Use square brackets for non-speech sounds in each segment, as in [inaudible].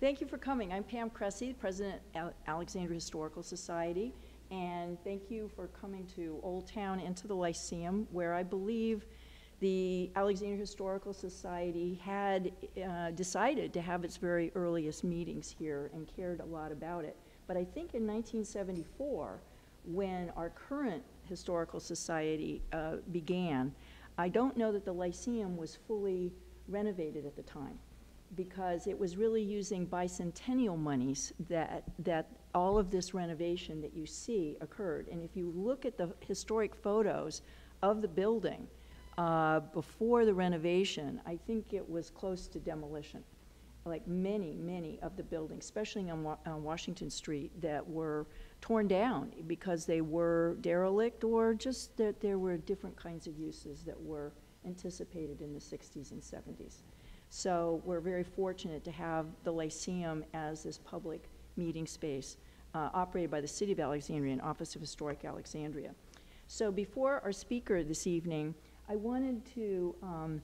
Thank you for coming. I'm Pam Cressey, President of Alexandria Historical Society, and thank you for coming to Old Town and to the Lyceum, where I believe the Alexandria Historical Society had uh, decided to have its very earliest meetings here and cared a lot about it. But I think in 1974, when our current Historical Society uh, began, I don't know that the Lyceum was fully renovated at the time because it was really using bicentennial monies that, that all of this renovation that you see occurred. And if you look at the historic photos of the building uh, before the renovation, I think it was close to demolition. Like many, many of the buildings, especially on, Wa on Washington Street, that were torn down because they were derelict or just that there were different kinds of uses that were anticipated in the 60s and 70s. So we're very fortunate to have the Lyceum as this public meeting space uh, operated by the City of Alexandria and Office of Historic Alexandria. So before our speaker this evening, I wanted to um,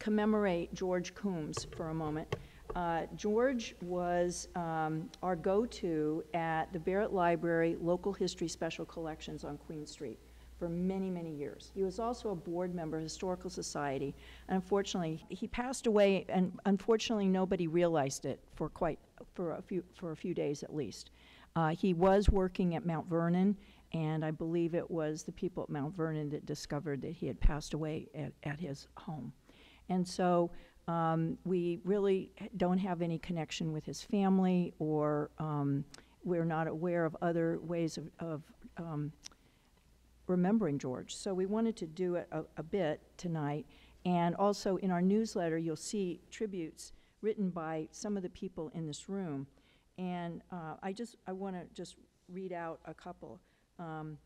commemorate George Combs for a moment. Uh, George was um, our go-to at the Barrett Library Local History Special Collections on Queen Street for many, many years. He was also a board member of Historical Society. And unfortunately, he passed away, and unfortunately, nobody realized it for quite for a few for a few days at least. Uh, he was working at Mount Vernon, and I believe it was the people at Mount Vernon that discovered that he had passed away at, at his home. And so um, we really don't have any connection with his family, or um, we're not aware of other ways of, of um, remembering George. So we wanted to do it a, a, bit tonight. And also in our newsletter, you'll see tributes written by some of the people in this room. And uh, I just, I want to just read out a couple. Um,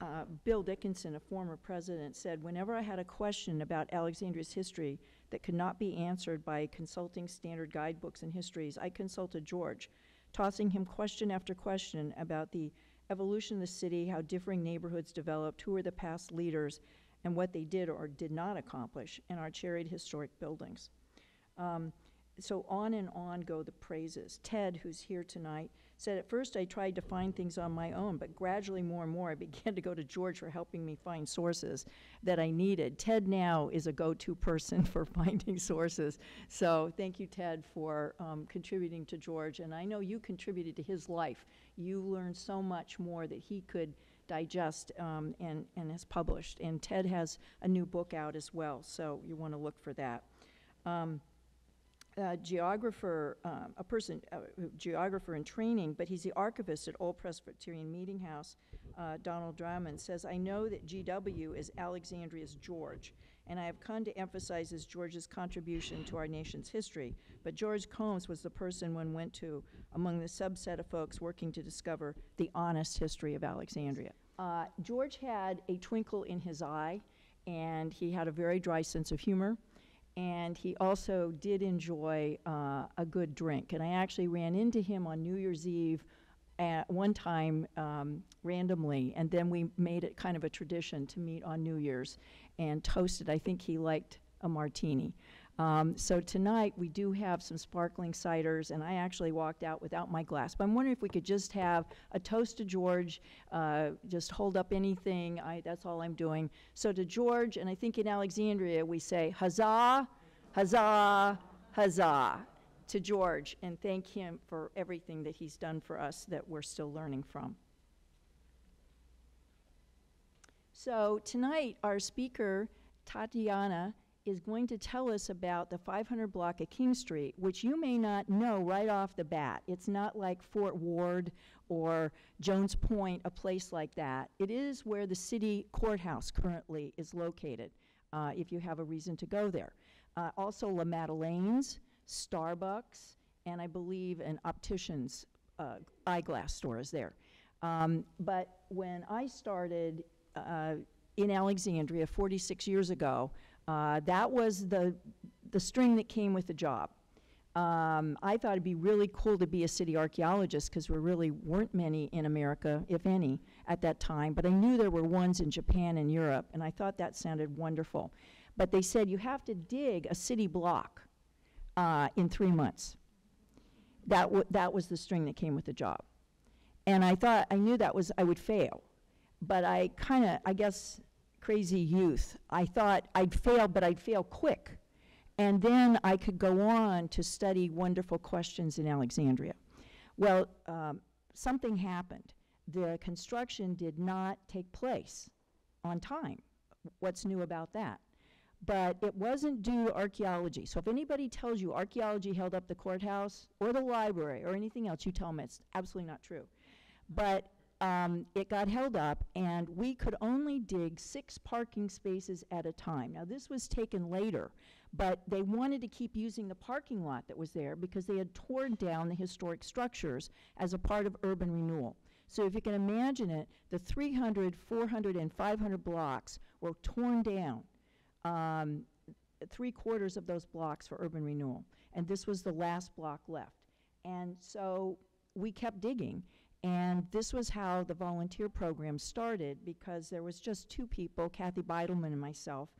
uh, Bill Dickinson, a former president, said, whenever I had a question about Alexandria's history that could not be answered by consulting standard guidebooks and histories, I consulted George, tossing him question after question about the evolution of the city, how differing neighborhoods developed, who were the past leaders, and what they did or did not accomplish in our cherished historic buildings. Um, so on and on go the praises. Ted, who's here tonight, said, At first I tried to find things on my own, but gradually more and more I [laughs] began to go to George for helping me find sources that I needed. Ted now is a go to person [laughs] for finding sources. So thank you, Ted, for um, contributing to George. And I know you contributed to his life. You learned so much more that he could digest um, and, and has published. And Ted has a new book out as well, so you want to look for that. Um, uh, geographer, um, a person, uh, geographer in training, but he's the archivist at Old Presbyterian Meeting House, uh, Donald Drummond, says, I know that GW is Alexandria's George, and I have come to emphasize as George's contribution to our nation's history. But George Combs was the person one went to among the subset of folks working to discover the honest history of Alexandria. Uh, George had a twinkle in his eye, and he had a very dry sense of humor and he also did enjoy uh, a good drink. And I actually ran into him on New Year's Eve at one time um, randomly, and then we made it kind of a tradition to meet on New Year's and toasted. I think he liked a martini. Um, so tonight we do have some sparkling ciders, and I actually walked out without my glass. But I'm wondering if we could just have a toast to George, uh, just hold up anything. I, that's all I'm doing. So to George, and I think in Alexandria we say huzzah, huzzah, huzzah to George, and thank him for everything that he's done for us that we're still learning from. So tonight our speaker, Tatiana, is going to tell us about the 500 block of King Street, which you may not know right off the bat. It's not like Fort Ward or Jones Point, a place like that. It is where the city courthouse currently is located, uh, if you have a reason to go there. Uh, also, La Madeleine's, Starbucks, and I believe an optician's uh, eyeglass store is there. Um, but when I started uh, in Alexandria 46 years ago, uh, that was the, the string that came with the job. Um, I thought it'd be really cool to be a city archaeologist because there really weren't many in America, if any, at that time. But I knew there were ones in Japan and Europe, and I thought that sounded wonderful. But they said you have to dig a city block uh, in three months. That, that was the string that came with the job. And I thought, I knew that was, I would fail. But I kind of, I guess, crazy youth, I thought I'd fail, but I'd fail quick. And then I could go on to study wonderful questions in Alexandria. Well, um, something happened. The construction did not take place on time. What's new about that? But it wasn't due to archaeology. So if anybody tells you archaeology held up the courthouse or the library or anything else, you tell them it's absolutely not true. But um, it got held up, and we could only dig six parking spaces at a time. Now, this was taken later, but they wanted to keep using the parking lot that was there because they had torn down the historic structures as a part of urban renewal. So if you can imagine it, the 300, 400, and 500 blocks were torn down. Um, three quarters of those blocks for urban renewal. And this was the last block left. And so we kept digging. And this was how the volunteer program started because there was just two people, Kathy Beidelman and myself.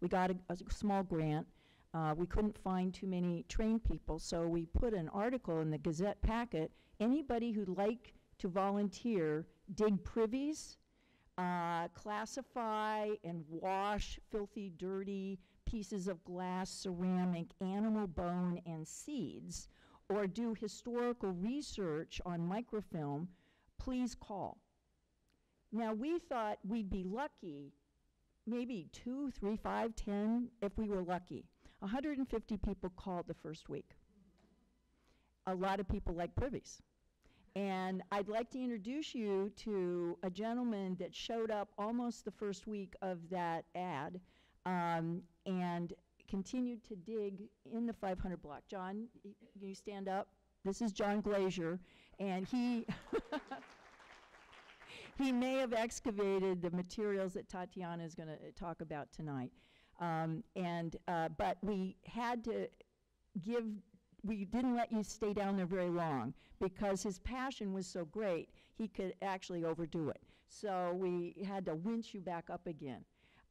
We got a, a small grant. Uh, we couldn't find too many trained people, so we put an article in the Gazette packet. Anybody who'd like to volunteer, dig privies, uh, classify and wash filthy, dirty pieces of glass, ceramic, animal bone, and seeds, or do historical research on microfilm, please call. Now, we thought we'd be lucky, maybe two, three, five, ten, if we were lucky. 150 people called the first week. A lot of people like privies. And I'd like to introduce you to a gentleman that showed up almost the first week of that ad um, and continued to dig in the 500 block. John, can you stand up? This is John Glazier, and he [laughs] he may have excavated the materials that Tatiana is going to talk about tonight. Um, and uh, but we had to give we didn't let you stay down there very long because his passion was so great he could actually overdo it. So we had to winch you back up again.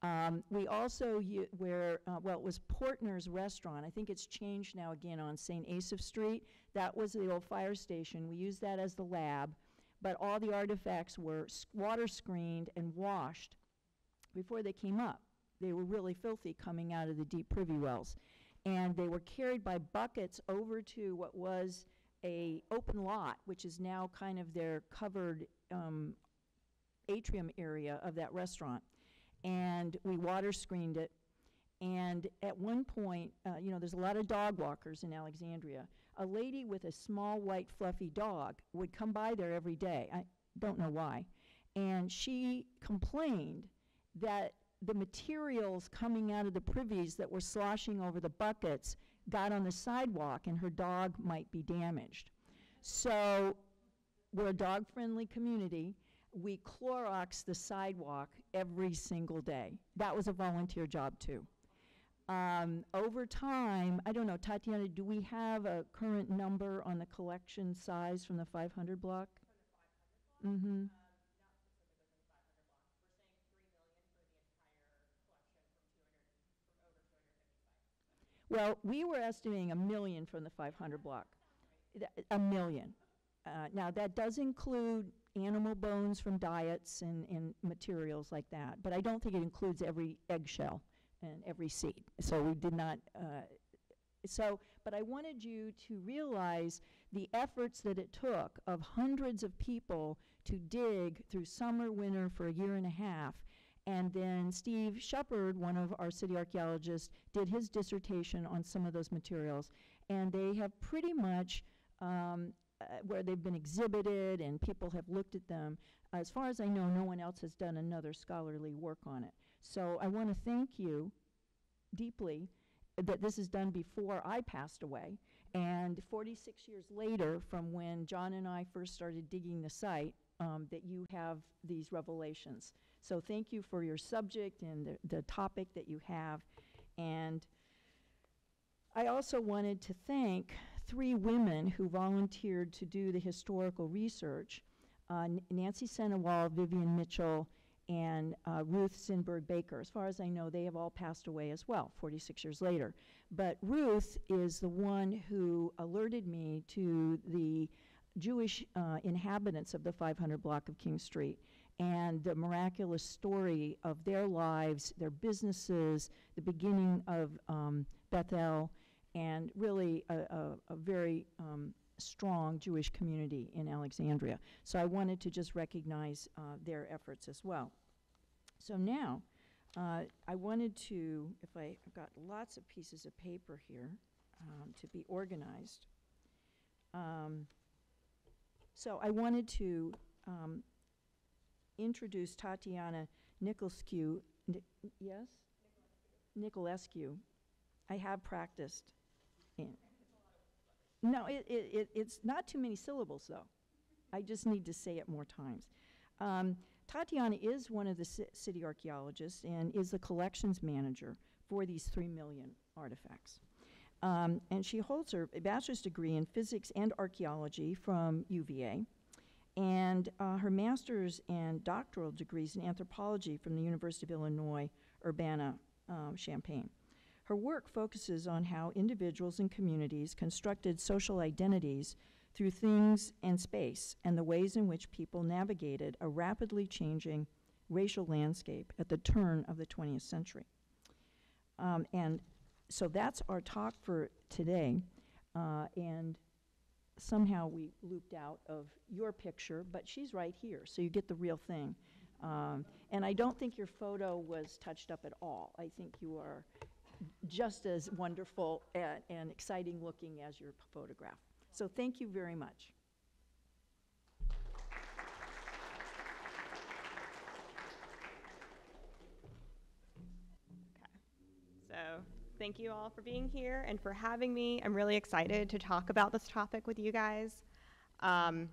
Um, we also, where, uh, well, it was Portner's Restaurant. I think it's changed now again on St. Asaph Street. That was the old fire station. We used that as the lab, but all the artifacts were water screened and washed before they came up. They were really filthy coming out of the deep privy wells. And they were carried by buckets over to what was a open lot, which is now kind of their covered um, atrium area of that restaurant and we water screened it. And at one point, uh, you know, there's a lot of dog walkers in Alexandria. A lady with a small white fluffy dog would come by there every day. I don't know why. And she complained that the materials coming out of the privies that were sloshing over the buckets got on the sidewalk and her dog might be damaged. So we're a dog friendly community we Clorox the sidewalk every single day. That was a volunteer job too. Um, over time, I don't know, Tatiana, do we have a current number on the collection size from the 500 block? Mm-hmm. Well, we were estimating a million from the 500 block. A million. Uh, now, that does include animal bones from diets and, and materials like that. But I don't think it includes every eggshell and every seed. So we did not. Uh, so, but I wanted you to realize the efforts that it took of hundreds of people to dig through summer, winter for a year and a half. And then Steve Shephard, one of our city archaeologists, did his dissertation on some of those materials. And they have pretty much um, where they've been exhibited and people have looked at them. As far as I know, no one else has done another scholarly work on it. So I want to thank you deeply that this is done before I passed away. And 46 years later, from when John and I first started digging the site, um, that you have these revelations. So thank you for your subject and the, the topic that you have. And I also wanted to thank three women who volunteered to do the historical research uh, Nancy Senewal, Vivian Mitchell, and uh, Ruth Sinberg Baker. As far as I know, they have all passed away as well, 46 years later. But Ruth is the one who alerted me to the Jewish uh, inhabitants of the 500 block of King Street and the miraculous story of their lives, their businesses, the beginning of um, Beth El, and really a, a, a very um, strong Jewish community in Alexandria. So I wanted to just recognize uh, their efforts as well. So now, uh, I wanted to, if I, I've got lots of pieces of paper here um, to be organized. Um, so I wanted to um, introduce Tatiana Niculescu. Ni- yes? Niculescu. I have practiced No, it, it, it, it's not too many syllables, though. I just need to say it more times. Um, Tatiana is one of the ci- city archaeologists and is the collections manager for these three million artifacts. Um, and she holds her bachelor's degree in physics and archaeology from UVA, and uh, her master's and doctoral degrees in anthropology from the University of Illinois Urbana um, Champaign. Her work focuses on how individuals and communities constructed social identities through things and space, and the ways in which people navigated a rapidly changing racial landscape at the turn of the 20th century. Um, and so that's our talk for today. Uh, and somehow we looped out of your picture, but she's right here, so you get the real thing. Um, and I don't think your photo was touched up at all. I think you are just as wonderful and, and exciting looking as your photograph. So thank you very much. So, thank you all for being here and for having me. I'm really excited to talk about this topic with you guys. Um,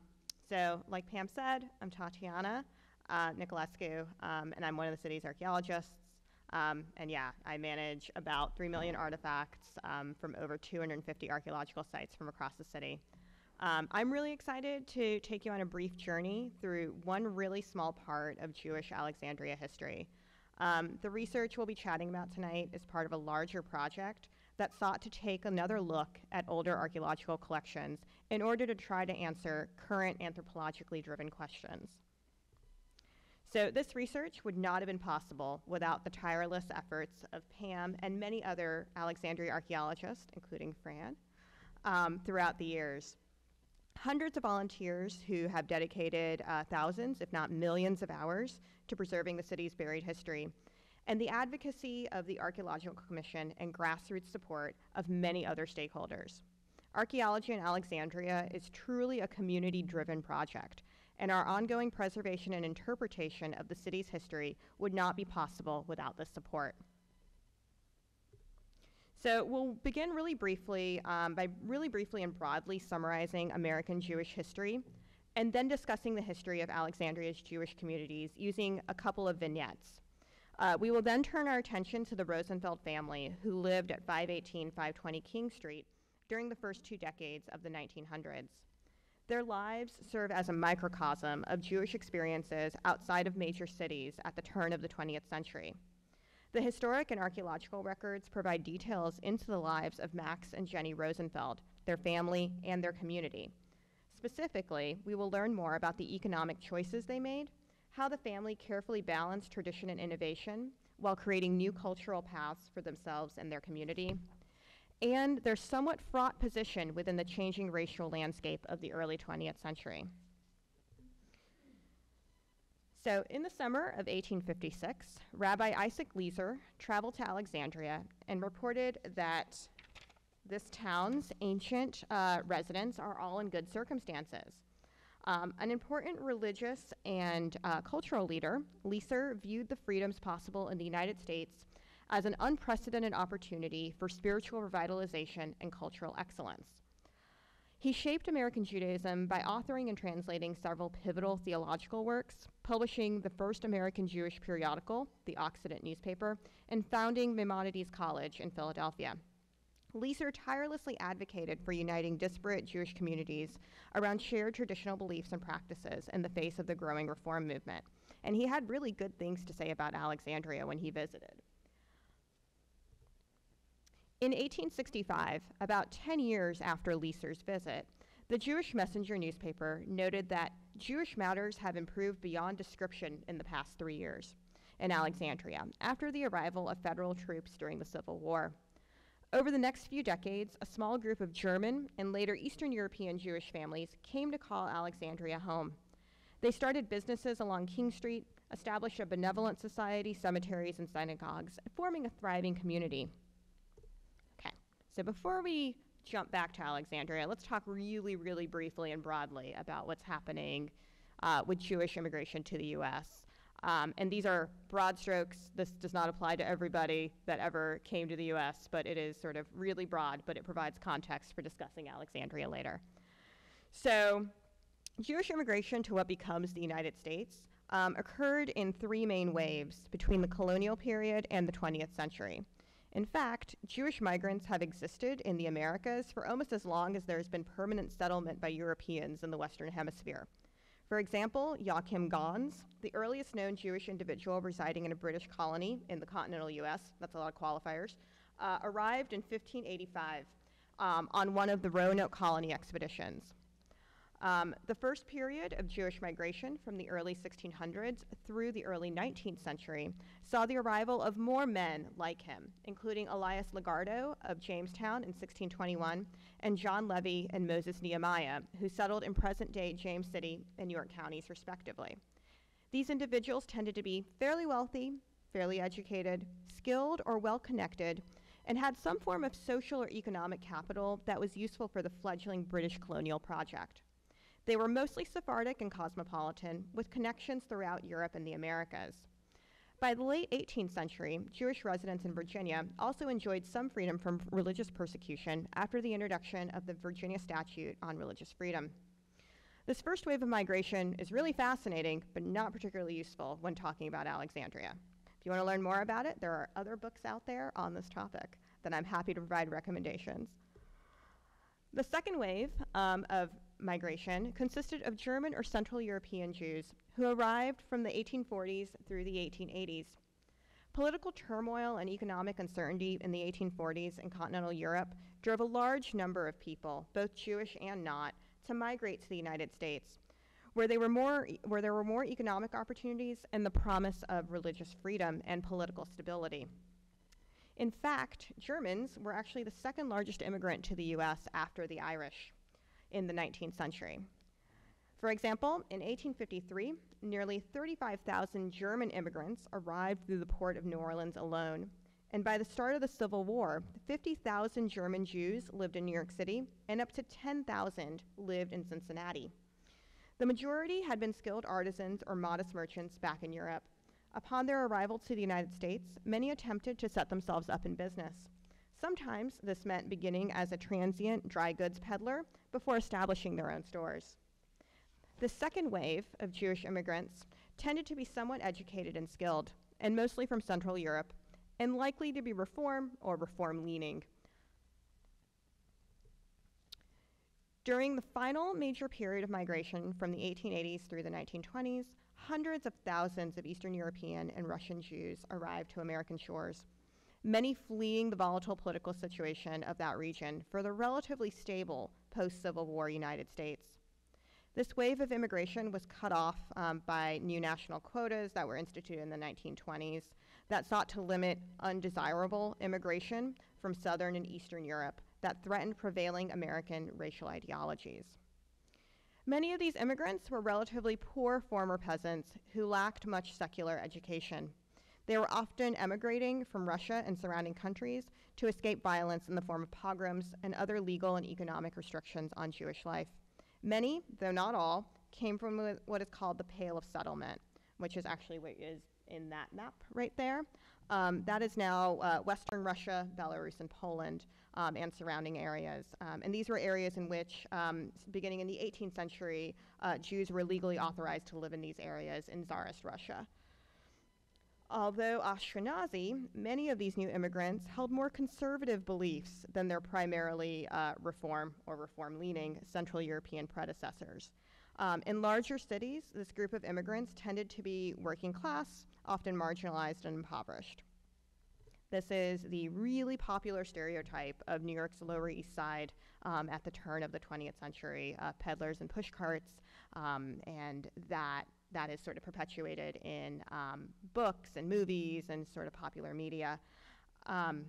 so, like Pam said, I'm Tatiana uh, Niculescu, um, and I'm one of the city's archaeologists. Um, and yeah, I manage about 3 million artifacts um, from over 250 archaeological sites from across the city. Um, I'm really excited to take you on a brief journey through one really small part of Jewish Alexandria history. Um, the research we'll be chatting about tonight is part of a larger project that sought to take another look at older archaeological collections in order to try to answer current anthropologically driven questions. So, this research would not have been possible without the tireless efforts of Pam and many other Alexandria archaeologists, including Fran, um, throughout the years. Hundreds of volunteers who have dedicated uh, thousands, if not millions, of hours to preserving the city's buried history, and the advocacy of the Archaeological Commission and grassroots support of many other stakeholders. Archaeology in Alexandria is truly a community driven project, and our ongoing preservation and interpretation of the city's history would not be possible without this support. So we'll begin really briefly um, by really briefly and broadly summarizing American Jewish history, and then discussing the history of Alexandria's Jewish communities using a couple of vignettes. Uh, we will then turn our attention to the Rosenfeld family, who lived at 518 520 King Street during the first two decades of the 1900s. Their lives serve as a microcosm of Jewish experiences outside of major cities at the turn of the 20th century. The historic and archaeological records provide details into the lives of Max and Jenny Rosenfeld, their family, and their community. Specifically, we will learn more about the economic choices they made, how the family carefully balanced tradition and innovation while creating new cultural paths for themselves and their community, and their somewhat fraught position within the changing racial landscape of the early 20th century. So, in the summer of 1856, Rabbi Isaac Leeser traveled to Alexandria and reported that this town's ancient uh, residents are all in good circumstances. Um, an important religious and uh, cultural leader, Leeser viewed the freedoms possible in the United States as an unprecedented opportunity for spiritual revitalization and cultural excellence. He shaped American Judaism by authoring and translating several pivotal theological works, publishing the first American Jewish periodical, the Occident newspaper, and founding Maimonides College in Philadelphia. Leeser tirelessly advocated for uniting disparate Jewish communities around shared traditional beliefs and practices in the face of the growing reform movement, and he had really good things to say about Alexandria when he visited. In 1865, about 10 years after Leeser's visit, the Jewish Messenger newspaper noted that Jewish matters have improved beyond description in the past three years in Alexandria after the arrival of federal troops during the Civil War. Over the next few decades, a small group of German and later Eastern European Jewish families came to call Alexandria home. They started businesses along King Street, established a benevolent society, cemeteries, and synagogues, forming a thriving community. So before we jump back to Alexandria, let's talk really, really briefly and broadly about what's happening uh, with Jewish immigration to the US. Um, and these are broad strokes. This does not apply to everybody that ever came to the US, but it is sort of really broad, but it provides context for discussing Alexandria later. So, Jewish immigration to what becomes the United States um, occurred in three main waves between the colonial period and the 20th century. In fact, Jewish migrants have existed in the Americas for almost as long as there has been permanent settlement by Europeans in the Western Hemisphere. For example, Joachim Gans, the earliest known Jewish individual residing in a British colony in the continental US, that's a lot of qualifiers, uh, arrived in 1585 um, on one of the Roanoke colony expeditions. Um, the first period of Jewish migration from the early 1600s through the early 19th century saw the arrival of more men like him, including Elias Legardo of Jamestown in 1621 and John Levy and Moses Nehemiah, who settled in present day James City and York counties, respectively. These individuals tended to be fairly wealthy, fairly educated, skilled, or well connected, and had some form of social or economic capital that was useful for the fledgling British colonial project. They were mostly Sephardic and cosmopolitan, with connections throughout Europe and the Americas. By the late 18th century, Jewish residents in Virginia also enjoyed some freedom from religious persecution after the introduction of the Virginia Statute on Religious Freedom. This first wave of migration is really fascinating, but not particularly useful when talking about Alexandria. If you want to learn more about it, there are other books out there on this topic that I'm happy to provide recommendations. The second wave um, of migration consisted of German or Central European Jews who arrived from the 1840s through the 1880s. Political turmoil and economic uncertainty in the 1840s in continental Europe drove a large number of people, both Jewish and not, to migrate to the United States, where, they were more, where there were more economic opportunities and the promise of religious freedom and political stability. In fact, Germans were actually the second largest immigrant to the US after the Irish in the 19th century. For example, in 1853, nearly 35,000 German immigrants arrived through the port of New Orleans alone. And by the start of the Civil War, 50,000 German Jews lived in New York City, and up to 10,000 lived in Cincinnati. The majority had been skilled artisans or modest merchants back in Europe. Upon their arrival to the United States, many attempted to set themselves up in business. Sometimes this meant beginning as a transient dry goods peddler before establishing their own stores. The second wave of Jewish immigrants tended to be somewhat educated and skilled, and mostly from Central Europe, and likely to be reform or reform leaning. During the final major period of migration from the 1880s through the 1920s, hundreds of thousands of Eastern European and Russian Jews arrived to American shores, many fleeing the volatile political situation of that region for the relatively stable post Civil War United States. This wave of immigration was cut off um, by new national quotas that were instituted in the 1920s that sought to limit undesirable immigration from Southern and Eastern Europe that threatened prevailing American racial ideologies. Many of these immigrants were relatively poor former peasants who lacked much secular education. They were often emigrating from Russia and surrounding countries to escape violence in the form of pogroms and other legal and economic restrictions on Jewish life. Many, though not all, came from what is called the Pale of Settlement, which is actually what is in that map right there. Um, that is now uh, Western Russia, Belarus, and Poland, um, and surrounding areas. Um, and these were areas in which, um, beginning in the 18th century, uh, Jews were legally authorized to live in these areas in Tsarist Russia. Although Ashkenazi, many of these new immigrants held more conservative beliefs than their primarily uh, reform or reform leaning Central European predecessors. Um, in larger cities, this group of immigrants tended to be working class, often marginalized and impoverished. This is the really popular stereotype of New York's Lower East Side um, at the turn of the 20th century, uh, peddlers and pushcarts, um, and that that is sort of perpetuated in um, books and movies and sort of popular media. Um,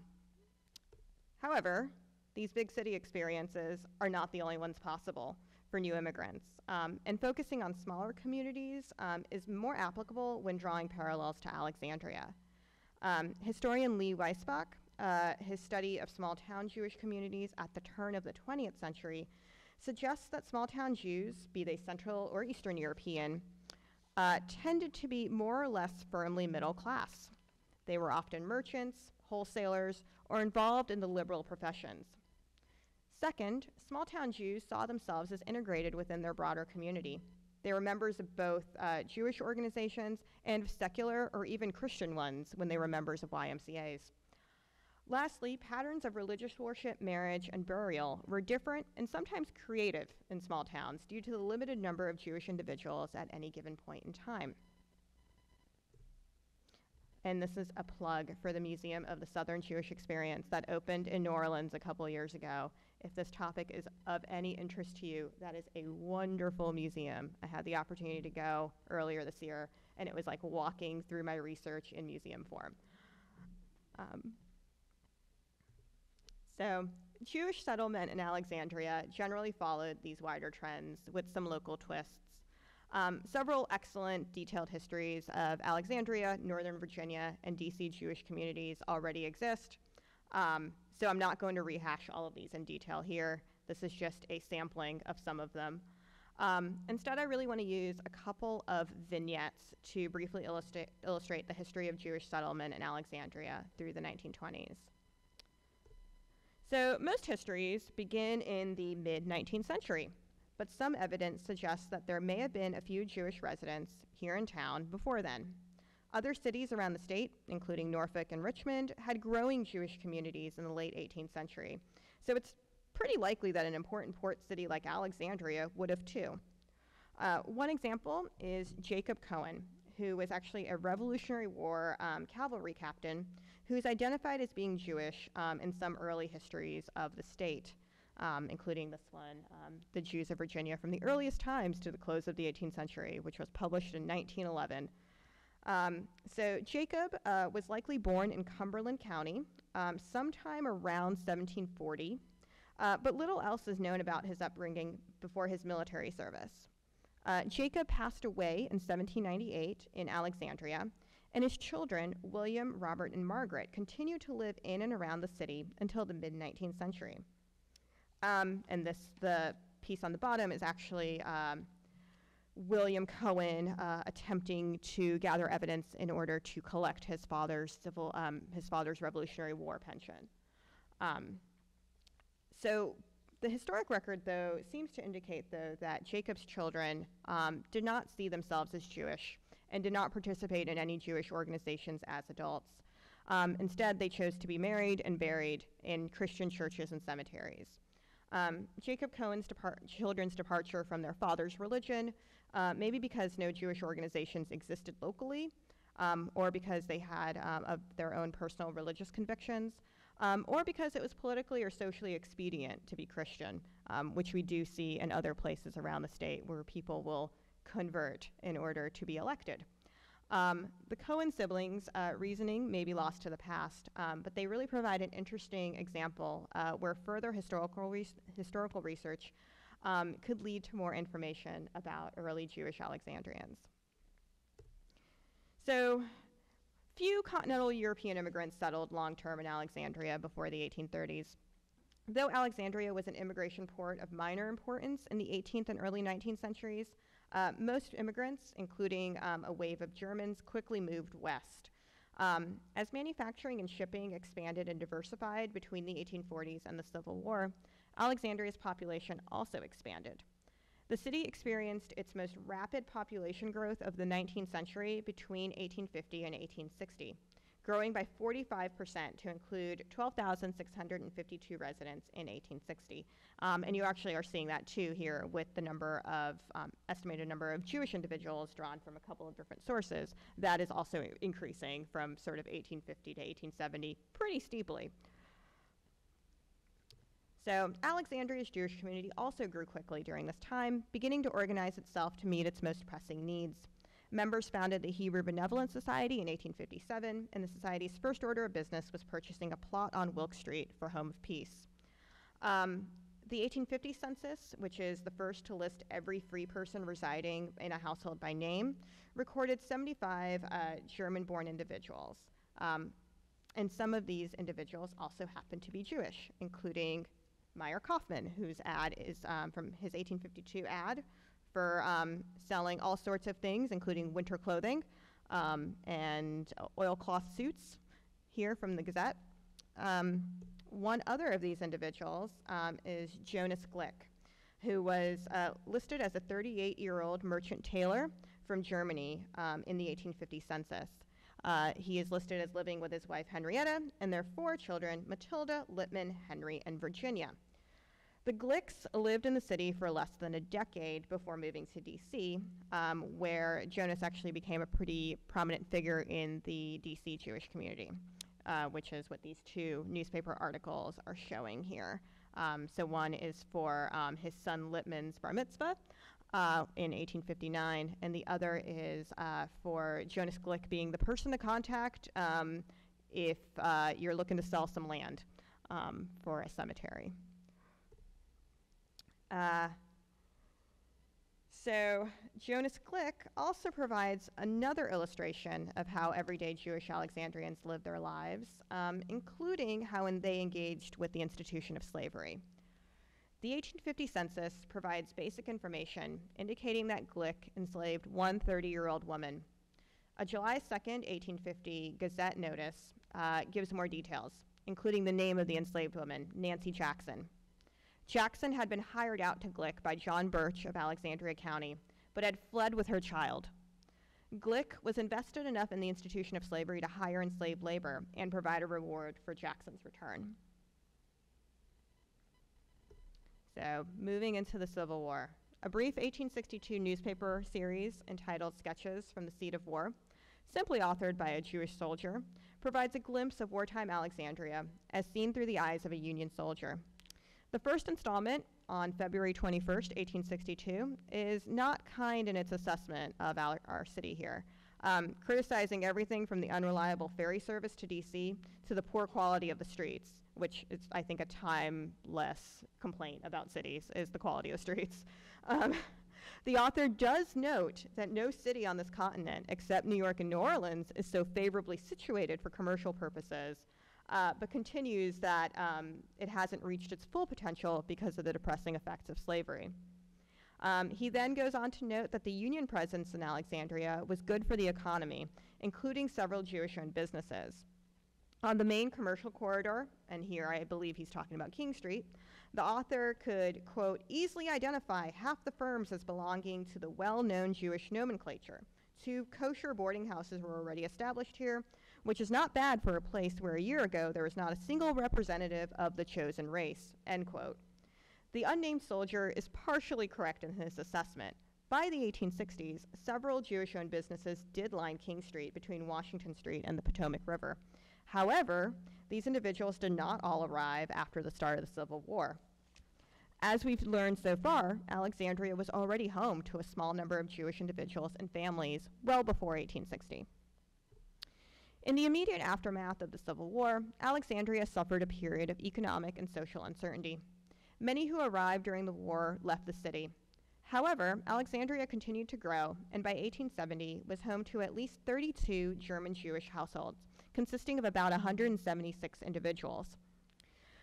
however, these big city experiences are not the only ones possible for new immigrants. Um, and focusing on smaller communities um, is more applicable when drawing parallels to Alexandria. Um, historian Lee Weissbach, uh, his study of small town Jewish communities at the turn of the 20th century, suggests that small town Jews, be they Central or Eastern European, uh, tended to be more or less firmly middle class. They were often merchants, wholesalers, or involved in the liberal professions. Second, small town Jews saw themselves as integrated within their broader community. They were members of both uh, Jewish organizations and secular or even Christian ones when they were members of YMCAs. Lastly, patterns of religious worship, marriage, and burial were different and sometimes creative in small towns due to the limited number of Jewish individuals at any given point in time. And this is a plug for the Museum of the Southern Jewish Experience that opened in New Orleans a couple years ago. If this topic is of any interest to you, that is a wonderful museum. I had the opportunity to go earlier this year, and it was like walking through my research in museum form. Um, so, Jewish settlement in Alexandria generally followed these wider trends with some local twists. Um, several excellent detailed histories of Alexandria, Northern Virginia, and DC Jewish communities already exist. Um, so I'm not going to rehash all of these in detail here. This is just a sampling of some of them. Um, instead, I really want to use a couple of vignettes to briefly illustrate, illustrate the history of Jewish settlement in Alexandria through the 1920s. So, most histories begin in the mid 19th century but some evidence suggests that there may have been a few Jewish residents here in town before then. Other cities around the state, including Norfolk and Richmond, had growing Jewish communities in the late 18th century. So it's pretty likely that an important port city like Alexandria would have too. Uh, one example is Jacob Cohen, who was actually a Revolutionary War um, cavalry captain who is identified as being Jewish um, in some early histories of the state um, including this one, um, The Jews of Virginia from the Earliest Times to the Close of the 18th Century, which was published in 1911. Um, so Jacob uh, was likely born in Cumberland County um, sometime around 1740, uh, but little else is known about his upbringing before his military service. Uh, Jacob passed away in 1798 in Alexandria, and his children, William, Robert, and Margaret, continued to live in and around the city until the mid 19th century. Um, and this, the piece on the bottom is actually um, William Cohen uh, attempting to gather evidence in order to collect his father's civil, um, his father's Revolutionary War pension. Um, so the historic record, though, seems to indicate, though, that Jacob's children um, did not see themselves as Jewish and did not participate in any Jewish organizations as adults. Um, instead, they chose to be married and buried in Christian churches and cemeteries. Um, Jacob Cohen's depart- children's departure from their father's religion, uh, maybe because no Jewish organizations existed locally, um, or because they had um, of their own personal religious convictions, um, or because it was politically or socially expedient to be Christian, um, which we do see in other places around the state where people will convert in order to be elected. Um, the Cohen siblings' uh, reasoning may be lost to the past, um, but they really provide an interesting example uh, where further historical, historical research um, could lead to more information about early Jewish Alexandrians. So, few continental European immigrants settled long term in Alexandria before the 1830s. Though Alexandria was an immigration port of minor importance in the 18th and early 19th centuries, uh, most immigrants, including um, a wave of Germans, quickly moved west. Um, as manufacturing and shipping expanded and diversified between the 1840s and the Civil War, Alexandria's population also expanded. The city experienced its most rapid population growth of the 19th century between 1850 and 1860, growing by 45% to include 12,652 residents in 1860. Um, and you actually are seeing that too here with the number of um, estimated number of Jewish individuals drawn from a couple of different sources. That is also increasing from sort of 1850 to 1870 pretty steeply. So Alexandria's Jewish community also grew quickly during this time, beginning to organize itself to meet its most pressing needs. Members founded the Hebrew Benevolent Society in 1857, and the society's first order of business was purchasing a plot on Wilkes Street for Home of Peace. Um, the 1850 census, which is the first to list every free person residing in a household by name, recorded 75 uh, German born individuals. Um, and some of these individuals also happened to be Jewish, including Meyer Kaufman, whose ad is um, from his 1852 ad for um, selling all sorts of things, including winter clothing um, and oilcloth suits here from the Gazette. Um, one other of these individuals um, is Jonas Glick, who was uh, listed as a 38 year old merchant tailor from Germany um, in the 1850 census. Uh, he is listed as living with his wife Henrietta and their four children Matilda, Lippman, Henry, and Virginia. The Glicks lived in the city for less than a decade before moving to DC, um, where Jonas actually became a pretty prominent figure in the DC Jewish community, uh, which is what these two newspaper articles are showing here. Um, so one is for um, his son Lippman's bar mitzvah uh, in 1859, and the other is uh, for Jonas Glick being the person to contact um, if uh, you're looking to sell some land um, for a cemetery. Uh, so Jonas Glick also provides another illustration of how everyday Jewish Alexandrians lived their lives, um, including how they engaged with the institution of slavery. The 1850 census provides basic information indicating that Glick enslaved one 30-year-old woman. A July 2, 1850 Gazette notice uh, gives more details, including the name of the enslaved woman, Nancy Jackson. Jackson had been hired out to Glick by John Birch of Alexandria County, but had fled with her child. Glick was invested enough in the institution of slavery to hire enslaved labor and provide a reward for Jackson's return. So, moving into the Civil War. A brief 1862 newspaper series entitled Sketches from the Seat of War, simply authored by a Jewish soldier, provides a glimpse of wartime Alexandria as seen through the eyes of a Union soldier. The first installment on February 21st, 1862, is not kind in its assessment of our, our city here, um, criticizing everything from the unreliable ferry service to DC to the poor quality of the streets, which is, I think, a timeless complaint about cities, is the quality of streets. [laughs] Um, the author does note that no city on this continent, except New York and New Orleans, is so favorably situated for commercial purposes uh, but continues that um, it hasn't reached its full potential because of the depressing effects of slavery. Um, he then goes on to note that the Union presence in Alexandria was good for the economy, including several Jewish owned businesses. On the main commercial corridor, and here I believe he's talking about King Street, the author could, quote, easily identify half the firms as belonging to the well known Jewish nomenclature. Two kosher boarding houses were already established here, which is not bad for a place where a year ago there was not a single representative of the chosen race, end quote. The unnamed soldier is partially correct in his assessment. By the 1860s, several Jewish owned businesses did line King Street between Washington Street and the Potomac River. However, these individuals did not all arrive after the start of the Civil War. As we've learned so far, Alexandria was already home to a small number of Jewish individuals and families well before 1860. In the immediate aftermath of the Civil War, Alexandria suffered a period of economic and social uncertainty. Many who arrived during the war left the city. However, Alexandria continued to grow and by 1870 was home to at least 32 German Jewish households, consisting of about 176 individuals.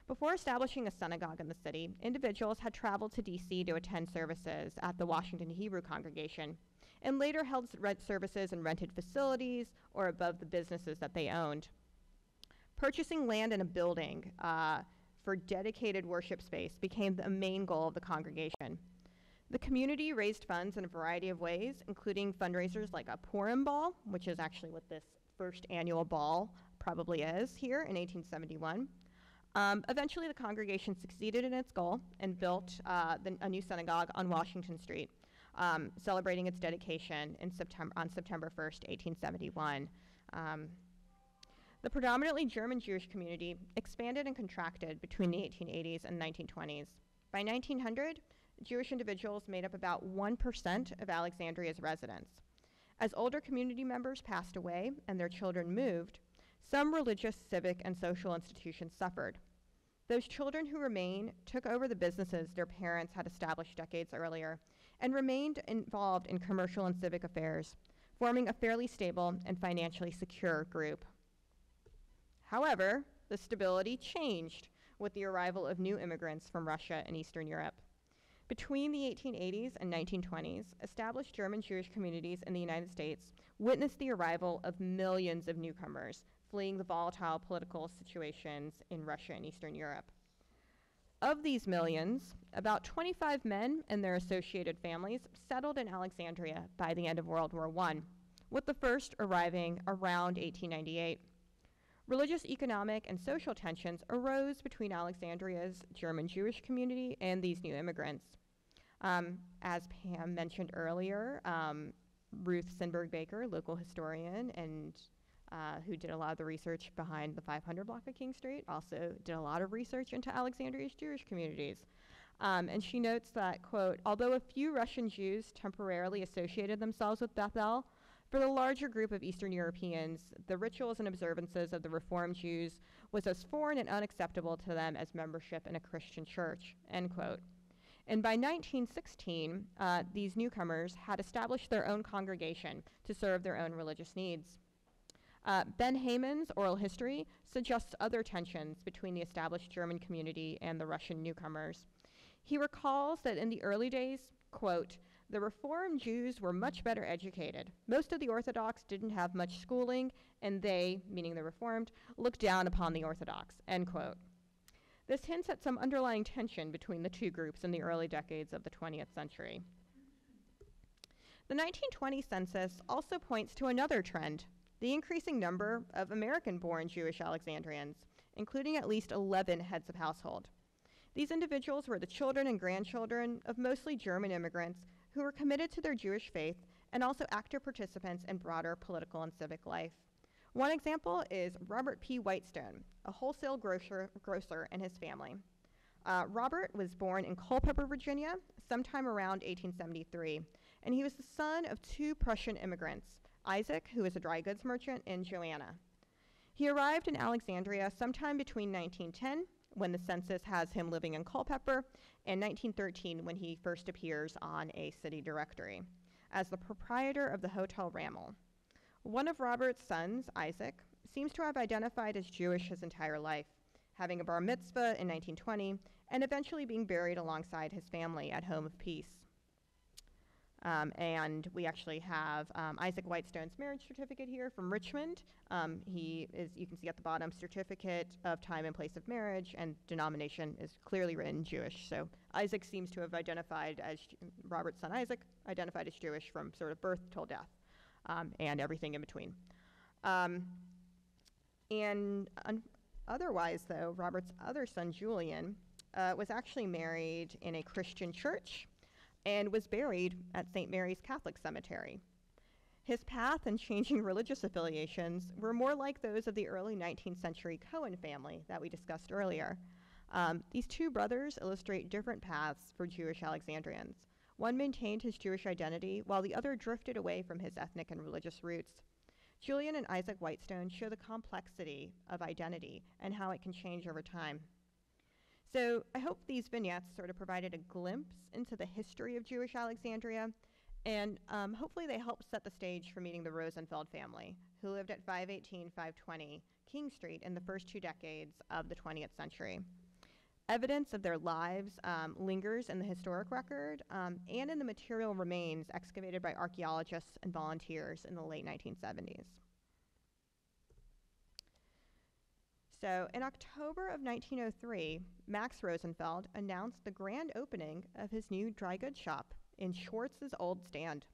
Before establishing a synagogue in the city, individuals had traveled to D.C. to attend services at the Washington Hebrew congregation and later held rent services in rented facilities or above the businesses that they owned. Purchasing land in a building uh, for dedicated worship space became the main goal of the congregation. The community raised funds in a variety of ways, including fundraisers like a Purim Ball, which is actually what this first annual ball probably is here in 1871. Um, eventually, the congregation succeeded in its goal and built uh, the, a new synagogue on Washington Street, um, celebrating its dedication in September, on September 1st, 1871. Um, the predominantly German Jewish community expanded and contracted between the 1880s and 1920s. By 1900, Jewish individuals made up about 1% of Alexandria's residents. As older community members passed away and their children moved, some religious, civic, and social institutions suffered. Those children who remained took over the businesses their parents had established decades earlier and remained involved in commercial and civic affairs, forming a fairly stable and financially secure group. However, the stability changed with the arrival of new immigrants from Russia and Eastern Europe. Between the 1880s and 1920s, established German Jewish communities in the United States witnessed the arrival of millions of newcomers fleeing the volatile political situations in Russia and Eastern Europe. Of these millions, about 25 men and their associated families settled in Alexandria by the end of World War I, with the first arriving around 1898. Religious, economic, and social tensions arose between Alexandria's German Jewish community and these new immigrants. Um, as Pam mentioned earlier, um, Ruth Sinberg Baker, local historian and uh, who did a lot of the research behind the 500 block of King Street, also did a lot of research into Alexandria's Jewish communities. Um, and she notes that, quote, although a few Russian Jews temporarily associated themselves with Beth El, for the larger group of Eastern Europeans, the rituals and observances of the Reformed Jews was as foreign and unacceptable to them as membership in a Christian church, end quote. And by 1916, uh, these newcomers had established their own congregation to serve their own religious needs. Uh, ben Hayman's oral history suggests other tensions between the established German community and the Russian newcomers. He recalls that in the early days, quote, the Reformed Jews were much better educated. Most of the Orthodox didn't have much schooling, and they, meaning the Reformed, looked down upon the Orthodox, end quote. This hints at some underlying tension between the two groups in the early decades of the 20th century. The 1920 census also points to another trend the increasing number of American born Jewish Alexandrians, including at least 11 heads of household. These individuals were the children and grandchildren of mostly German immigrants who were committed to their Jewish faith and also active participants in broader political and civic life. One example is Robert P. Whitestone, a wholesale grocer, grocer and his family. Uh, Robert was born in Culpeper, Virginia, sometime around 1873, and he was the son of two Prussian immigrants, Isaac, who was a dry goods merchant, and Joanna. He arrived in Alexandria sometime between 1910 when the census has him living in Culpeper, and 1913 when he first appears on a city directory as the proprietor of the Hotel Ramel. One of Robert's sons, Isaac, seems to have identified as Jewish his entire life, having a bar mitzvah in 1920 and eventually being buried alongside his family at Home of Peace. Um, and we actually have um, Isaac Whitestone's marriage certificate here from Richmond. Um, he is, you can see at the bottom, certificate of time and place of marriage, and denomination is clearly written Jewish. So Isaac seems to have identified as Robert's son Isaac, identified as Jewish from sort of birth till death, um, and everything in between. Um, and otherwise, though, Robert's other son Julian uh, was actually married in a Christian church and was buried at St. Mary's Catholic Cemetery. His path and changing religious affiliations were more like those of the early 19th century Cohen family that we discussed earlier. Um, these two brothers illustrate different paths for Jewish Alexandrians. One maintained his Jewish identity, while the other drifted away from his ethnic and religious roots. Julian and Isaac Whitestone show the complexity of identity and how it can change over time. So I hope these vignettes sort of provided a glimpse into the history of Jewish Alexandria, and um, hopefully they helped set the stage for meeting the Rosenfeld family, who lived at 518 520 King Street in the first two decades of the 20th century. Evidence of their lives um, lingers in the historic record um, and in the material remains excavated by archaeologists and volunteers in the late 1970s. So, in October of 1903, Max Rosenfeld announced the grand opening of his new dry goods shop in Schwartz's old stand.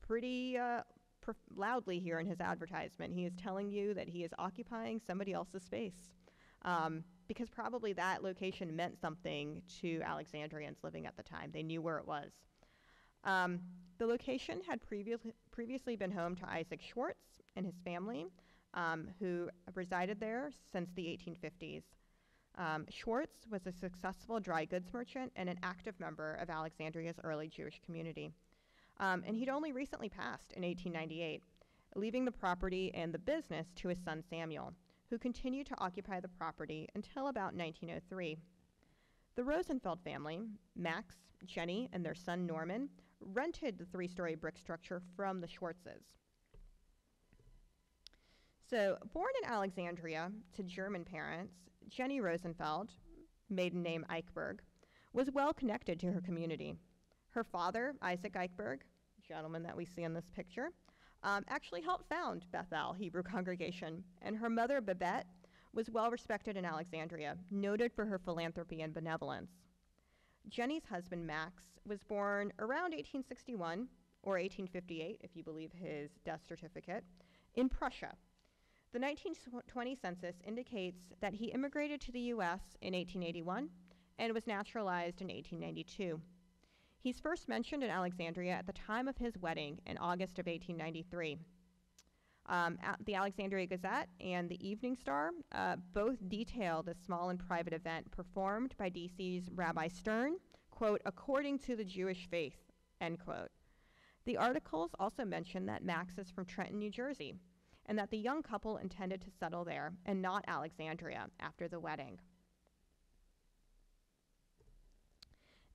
Pretty, uh, prof- loudly here in his advertisement. He is telling you that he is occupying somebody else's space. Um, because probably that location meant something to Alexandrians living at the time. They knew where it was. Um, the location had previously been home to Isaac Schwartz and his family, um, who resided there since the 1850s. Um, Schwartz was a successful dry goods merchant and an active member of Alexandria's early Jewish community. Um, and he'd only recently passed in 1898, leaving the property and the business to his son Samuel, who continued to occupy the property until about 1903. The Rosenfeld family, Max, Jenny, and their son Norman, rented the three story brick structure from the Schwartzes. So, born in Alexandria to German parents, Jenny Rosenfeld, maiden name Eichberg, was well connected to her community. Her father, Isaac Eichberg, gentleman that we see in this picture, um, actually helped found Beth El Hebrew Congregation, and her mother, Babette, was well respected in Alexandria, noted for her philanthropy and benevolence. Jenny's husband, Max, was born around 1861 or 1858, if you believe his death certificate, in Prussia. The 1920 census indicates that he immigrated to the U.S. in 1881 and was naturalized in 1892. He's first mentioned in Alexandria at the time of his wedding in August of 1893. Um, the Alexandria Gazette and the Evening Star uh, both detail the small and private event performed by DC's Rabbi Stern, quote, according to the Jewish faith, end quote. The articles also mention that Max is from Trenton, New Jersey, and that the young couple intended to settle there and not Alexandria after the wedding.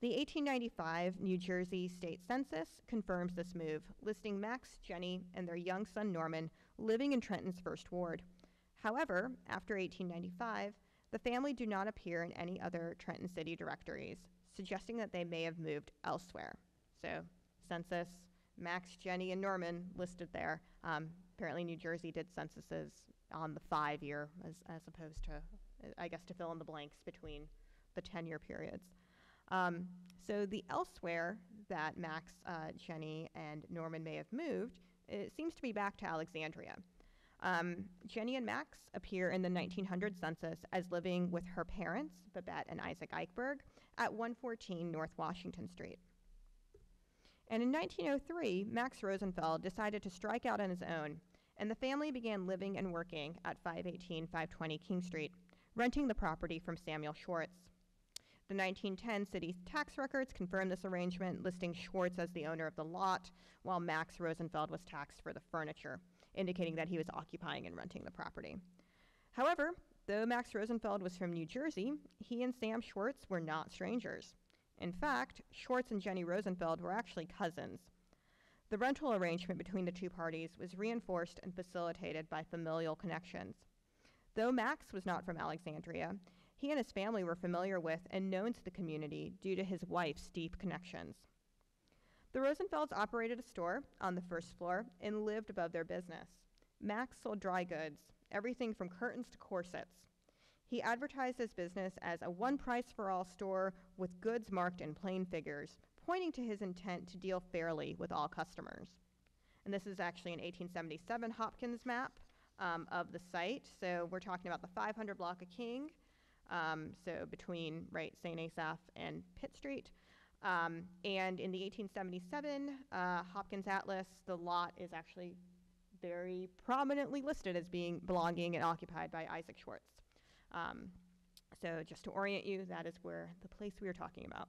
The 1895 New Jersey State Census confirms this move, listing Max, Jenny, and their young son Norman living in Trenton's First Ward. However, after 1895, the family do not appear in any other Trenton city directories, suggesting that they may have moved elsewhere. So, census, Max, Jenny, and Norman listed there. Um, apparently, New Jersey did censuses on the five year as, as opposed to, I guess, to fill in the blanks between the 10 year periods. Um, so the elsewhere that Max, uh, Jenny, and Norman may have moved, it seems to be back to Alexandria. Um, Jenny and Max appear in the 1900 census as living with her parents, Babette and Isaac Eichberg, at 114 North Washington Street. And in 1903, Max Rosenfeld decided to strike out on his own, and the family began living and working at 518 520 King Street, renting the property from Samuel Schwartz. The 1910 city tax records confirm this arrangement, listing Schwartz as the owner of the lot, while Max Rosenfeld was taxed for the furniture, indicating that he was occupying and renting the property. However, though Max Rosenfeld was from New Jersey, he and Sam Schwartz were not strangers. In fact, Schwartz and Jenny Rosenfeld were actually cousins. The rental arrangement between the two parties was reinforced and facilitated by familial connections. Though Max was not from Alexandria, he and his family were familiar with and known to the community due to his wife's deep connections. The Rosenfelds operated a store on the first floor and lived above their business. Max sold dry goods, everything from curtains to corsets. He advertised his business as a one price for all store with goods marked in plain figures, pointing to his intent to deal fairly with all customers. And this is actually an 1877 Hopkins map um, of the site. So we're talking about the 500 block of King, um, so between right St. Asaph and Pitt Street. Um, and in the 1877 uh, Hopkins Atlas, the lot is actually very prominently listed as being belonging and occupied by Isaac Schwartz. Um, so just to orient you, that is where the place we are talking about.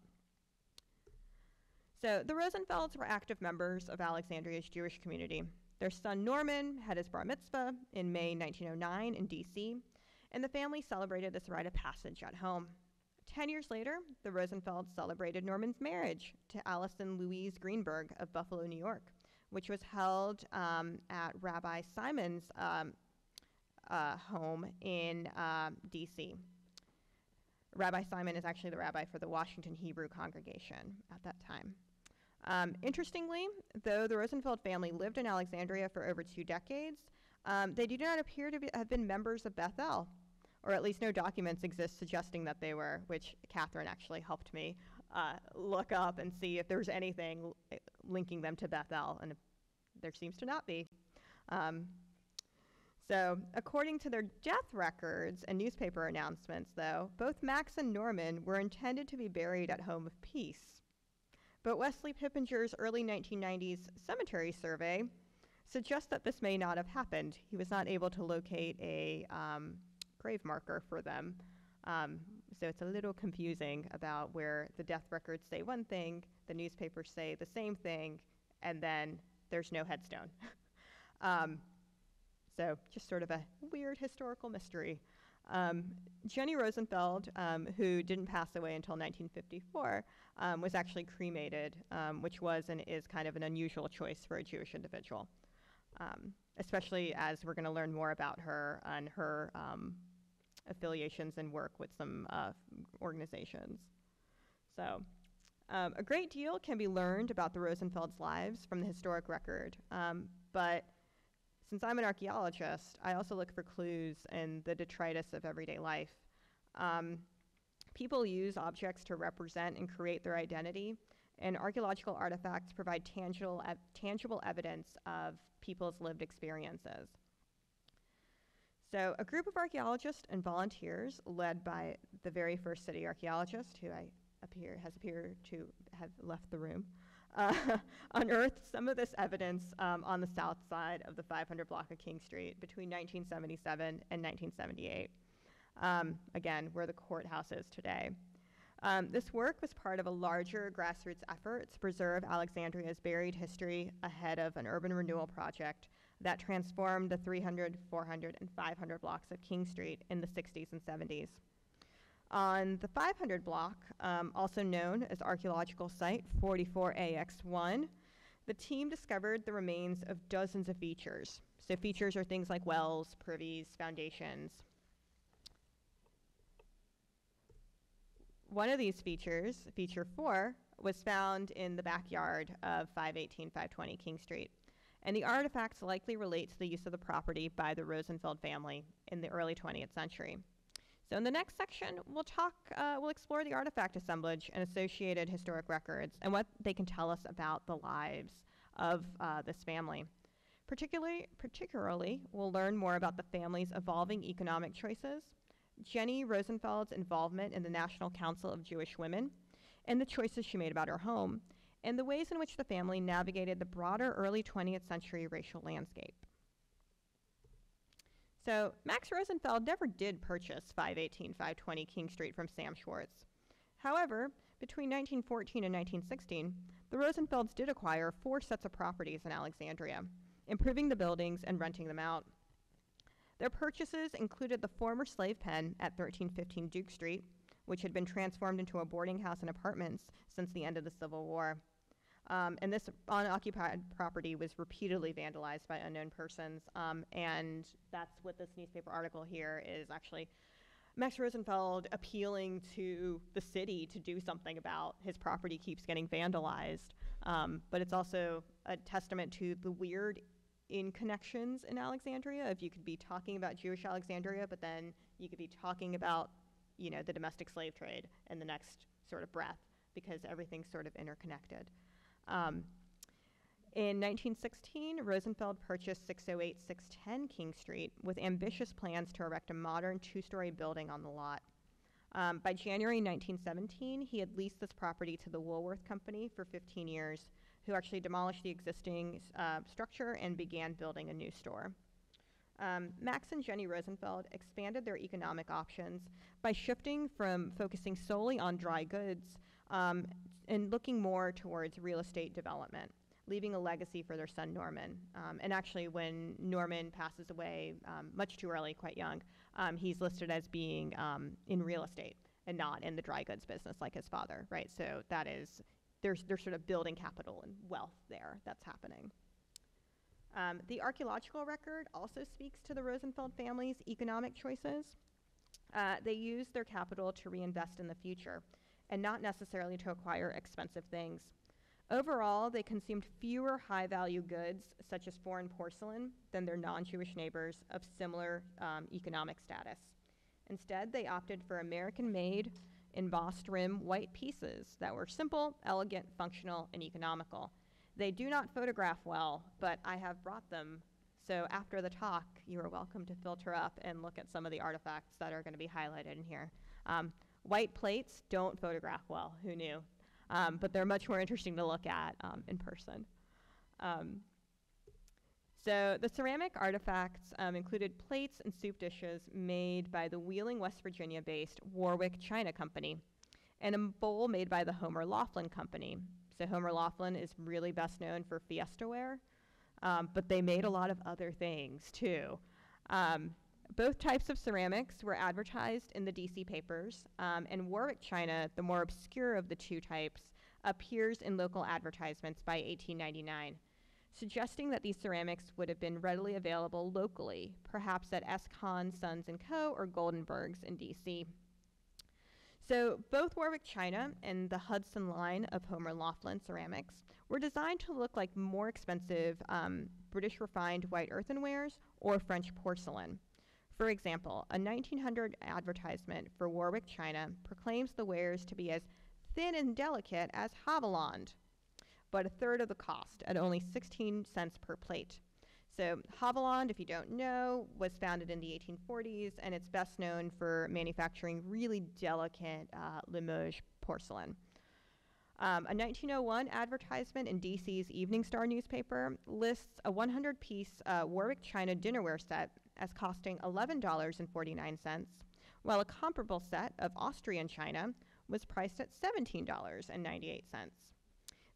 So the Rosenfelds were active members of Alexandria's Jewish community. Their son Norman had his bar mitzvah in May 1909 in D.C and the family celebrated this rite of passage at home. Ten years later, the Rosenfelds celebrated Norman's marriage to Allison Louise Greenberg of Buffalo, New York, which was held um, at Rabbi Simon's um, uh, home in uh, D.C. Rabbi Simon is actually the rabbi for the Washington Hebrew congregation at that time. Um, interestingly, though the Rosenfeld family lived in Alexandria for over two decades, um, they do not appear to be, have been members of Beth El, or at least no documents exist suggesting that they were, which Catherine actually helped me uh, look up and see if there was anything linking them to Beth El, and there seems to not be. Um, so, according to their death records and newspaper announcements, though, both Max and Norman were intended to be buried at Home of Peace. But Wesley Pippenger's early 1990s cemetery survey suggests that this may not have happened. He was not able to locate a um, grave marker for them. Um, so it's a little confusing about where the death records say one thing, the newspapers say the same thing, and then there's no headstone. [laughs] um, so just sort of a weird historical mystery. Um, Jenny Rosenfeld, um, who didn't pass away until 1954, um, was actually cremated, um, which was and is kind of an unusual choice for a Jewish individual, um, especially as we're going to learn more about her and her um, affiliations and work with some uh, organizations. So, a great deal can be learned about the Rosenfelds' lives from the historic record, but since I'm an archaeologist, I also look for clues in the detritus of everyday life. Um, people use objects to represent and create their identity, and archaeological artifacts provide tangible, tangible evidence of people's lived experiences. So, a group of archaeologists and volunteers, led by the very first city archaeologist, who I appear has appeared to have left the room, uh, [laughs] unearthed some of this evidence um, on the south side of the 500 block of King Street between 1977 and 1978. Um, again, where the courthouse is today. Um, this work was part of a larger grassroots effort to preserve Alexandria's buried history ahead of an urban renewal project that transformed the 300, 400, and 500 blocks of King Street in the 60s and 70s. On the 500 block, um, also known as Archaeological Site 44AX1, the team discovered the remains of dozens of features. So, features are things like wells, privies, foundations. One of these features, feature four, was found in the backyard of 518 520 King Street. And the artifacts likely relate to the use of the property by the Rosenfeld family in the early 20th century. So in the next section, we'll talk, uh, we'll explore the artifact assemblage and associated historic records and what they can tell us about the lives of uh, this family. Particularly, particularly, we'll learn more about the family's evolving economic choices, Jenny Rosenfeld's involvement in the National Council of Jewish Women, and the choices she made about her home, and the ways in which the family navigated the broader early 20th century racial landscape. So Max Rosenfeld never did purchase 518 520 King Street from Sam Schwartz. However, between 1914 and 1916, the Rosenfelds did acquire four sets of properties in Alexandria, improving the buildings and renting them out. Their purchases included the former slave pen at 1315 Duke Street, which had been transformed into a boarding house and apartments since the end of the Civil War. Um, and this unoccupied property was repeatedly vandalized by unknown persons. Um, and that's what this newspaper article here is actually Max Rosenfeld appealing to the city to do something about his property keeps getting vandalized. Um, but it's also a testament to the weird in connections in Alexandria. If you could be talking about Jewish Alexandria, but then you could be talking about, you know, the domestic slave trade in the next sort of breath, because everything's sort of interconnected. Um, in 1916, Rosenfeld purchased 608 610 King Street with ambitious plans to erect a modern two story building on the lot. Um, by January 1917, he had leased this property to the Woolworth Company for 15 years, who actually demolished the existing uh, structure and began building a new store. Um, Max and Jenny Rosenfeld expanded their economic options by shifting from focusing solely on dry goods um, and looking more towards real estate development, leaving a legacy for their son Norman. Um, and actually, when Norman passes away, um, much too early, quite young, um, he's listed as being um, in real estate and not in the dry goods business like his father, right? So that is, there's, there's sort of building capital and wealth there that's happening. Um, the archaeological record also speaks to the Rosenfeld family's economic choices. Uh, they used their capital to reinvest in the future and not necessarily to acquire expensive things. Overall, they consumed fewer high value goods, such as foreign porcelain, than their non Jewish neighbors of similar um, economic status. Instead, they opted for American made, embossed rim white pieces that were simple, elegant, functional, and economical. They do not photograph well, but I have brought them. So after the talk, you are welcome to filter up and look at some of the artifacts that are going to be highlighted in here. Um, white plates don't photograph well. Who knew? Um, but they're much more interesting to look at um, in person. Um, so the ceramic artifacts um, included plates and soup dishes made by the Wheeling, West Virginia-based Warwick China Company, and a bowl made by the Homer Laughlin Company. So Homer Laughlin is really best known for Fiesta ware, um, but they made a lot of other things too. Um, both types of ceramics were advertised in the DC papers, um, and Warwick China, the more obscure of the two types, appears in local advertisements by 1899 suggesting that these ceramics would have been readily available locally, perhaps at S. Kahn, Sons & Co. or Goldenberg's in D.C. So both Warwick China and the Hudson line of Homer Laughlin ceramics were designed to look like more expensive um, British refined white earthenwares or French porcelain. For example, a 1900 advertisement for Warwick China proclaims the wares to be as thin and delicate as Haviland, but a third of the cost at only 16 cents per plate. So Haviland, if you don't know, was founded in the 1840s, and it's best known for manufacturing really delicate uh, Limoges porcelain. Um, a 1901 advertisement in DC's Evening Star newspaper lists a 100-piece uh, Warwick China dinnerware set as costing $11.49, while a comparable set of Austrian china was priced at $17.98.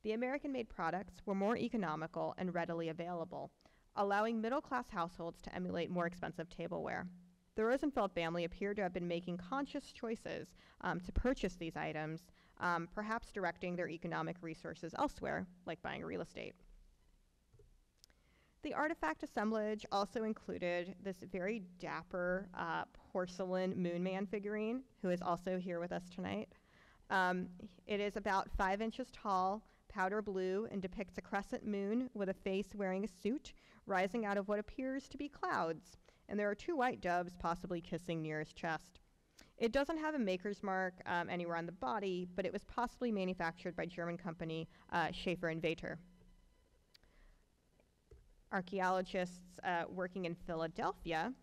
The American-made products were more economical and readily available, allowing middle-class households to emulate more expensive tableware. The Rosenfeld family appeared to have been making conscious choices um, to purchase these items, um, perhaps directing their economic resources elsewhere, like buying real estate. The artifact assemblage also included this very dapper uh, porcelain Moonman figurine, who is also here with us tonight. Um, it is about five inches tall, powder blue, and depicts a crescent moon with a face wearing a suit rising out of what appears to be clouds, and there are two white doves possibly kissing near his chest. It doesn't have a maker's mark um, anywhere on the body, but it was possibly manufactured by German company uh, Schaefer and Vater. Archaeologists uh, working in Philadelphia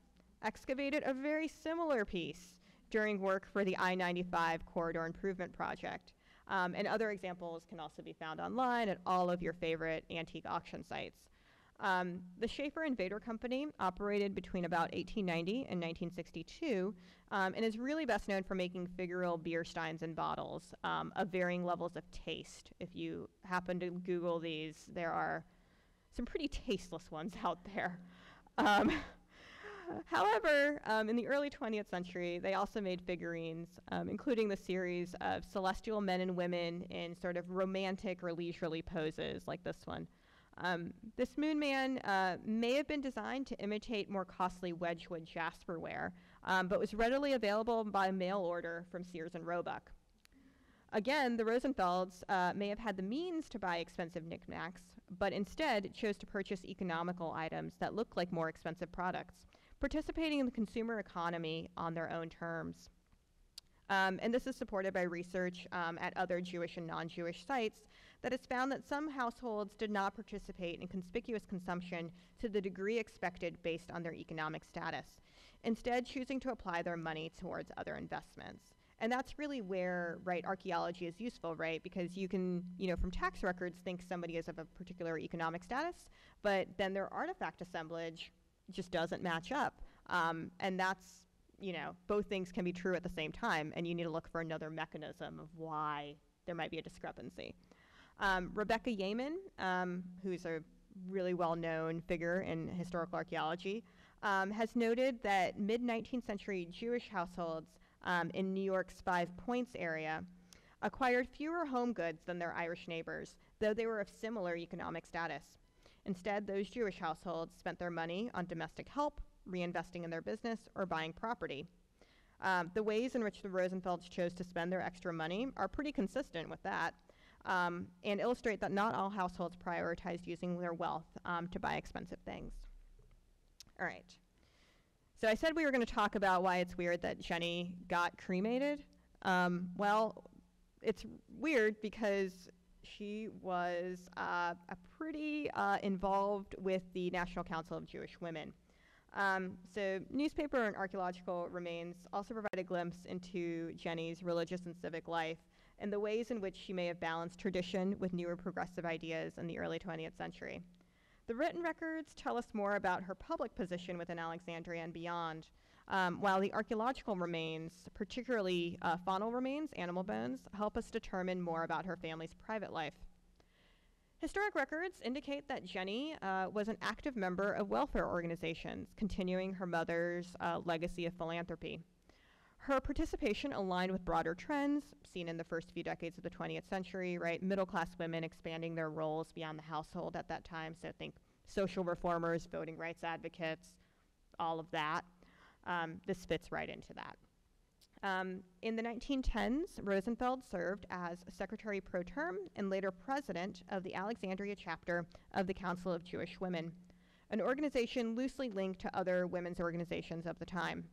excavated a very similar piece during work for the I-95 corridor improvement project. Um, and other examples can also be found online at all of your favorite antique auction sites. Um, the Schaefer and Vater Company operated between about 1890 and 1962 um, and is really best known for making figural beer steins and bottles um, of varying levels of taste. If you happen to Google these, there are some pretty tasteless ones out there. Um, However, um, in the early 20th century, they also made figurines, um, including the series of celestial men and women in sort of romantic or leisurely poses, like this one. Um, this moon man uh, may have been designed to imitate more costly Wedgwood jasperware, um, but was readily available by mail order from Sears and Roebuck. Again, the Rosenfelds uh, may have had the means to buy expensive knickknacks, but instead chose to purchase economical items that looked like more expensive products participating in the consumer economy on their own terms. Um, and this is supported by research um, at other Jewish and non-Jewish sites that has found that some households did not participate in conspicuous consumption to the degree expected based on their economic status, instead choosing to apply their money towards other investments. And that's really where, right, archaeology is useful, right? Because you can, you know, from tax records think somebody is of a particular economic status, but then their artifact assemblage just doesn't match up. Um, and that's, you know, both things can be true at the same time, and you need to look for another mechanism of why there might be a discrepancy. Um, Rebecca Yamin, um, who's a really well-known figure in historical archaeology, um, has noted that mid-19th century Jewish households um, in New York's Five Points area acquired fewer home goods than their Irish neighbors, though they were of similar economic status. Instead, those Jewish households spent their money on domestic help, reinvesting in their business, or buying property. Um, the ways in which the Rosenfelds chose to spend their extra money are pretty consistent with that um, and illustrate that not all households prioritized using their wealth um, to buy expensive things. All right. So I said we were going to talk about why it's weird that Jenny got cremated. Um, well, it's weird because she was uh, a pretty uh, involved with the National Council of Jewish Women. Um, so, newspaper and archaeological remains also provide a glimpse into Jenny's religious and civic life and the ways in which she may have balanced tradition with newer progressive ideas in the early 20th century. The written records tell us more about her public position within Alexandria and beyond, um, while the archaeological remains, particularly uh, faunal remains, animal bones, help us determine more about her family's private life. Historic records indicate that Jenny uh, was an active member of welfare organizations, continuing her mother's uh, legacy of philanthropy. Her participation aligned with broader trends seen in the first few decades of the 20th century, right? Middle class women expanding their roles beyond the household at that time. So think social reformers, voting rights advocates, all of that. Um, this fits right into that. Um, in the 1910s, Rosenfeld served as secretary pro term and later president of the Alexandria chapter of the Council of Jewish Women, an organization loosely linked to other women's organizations of the time.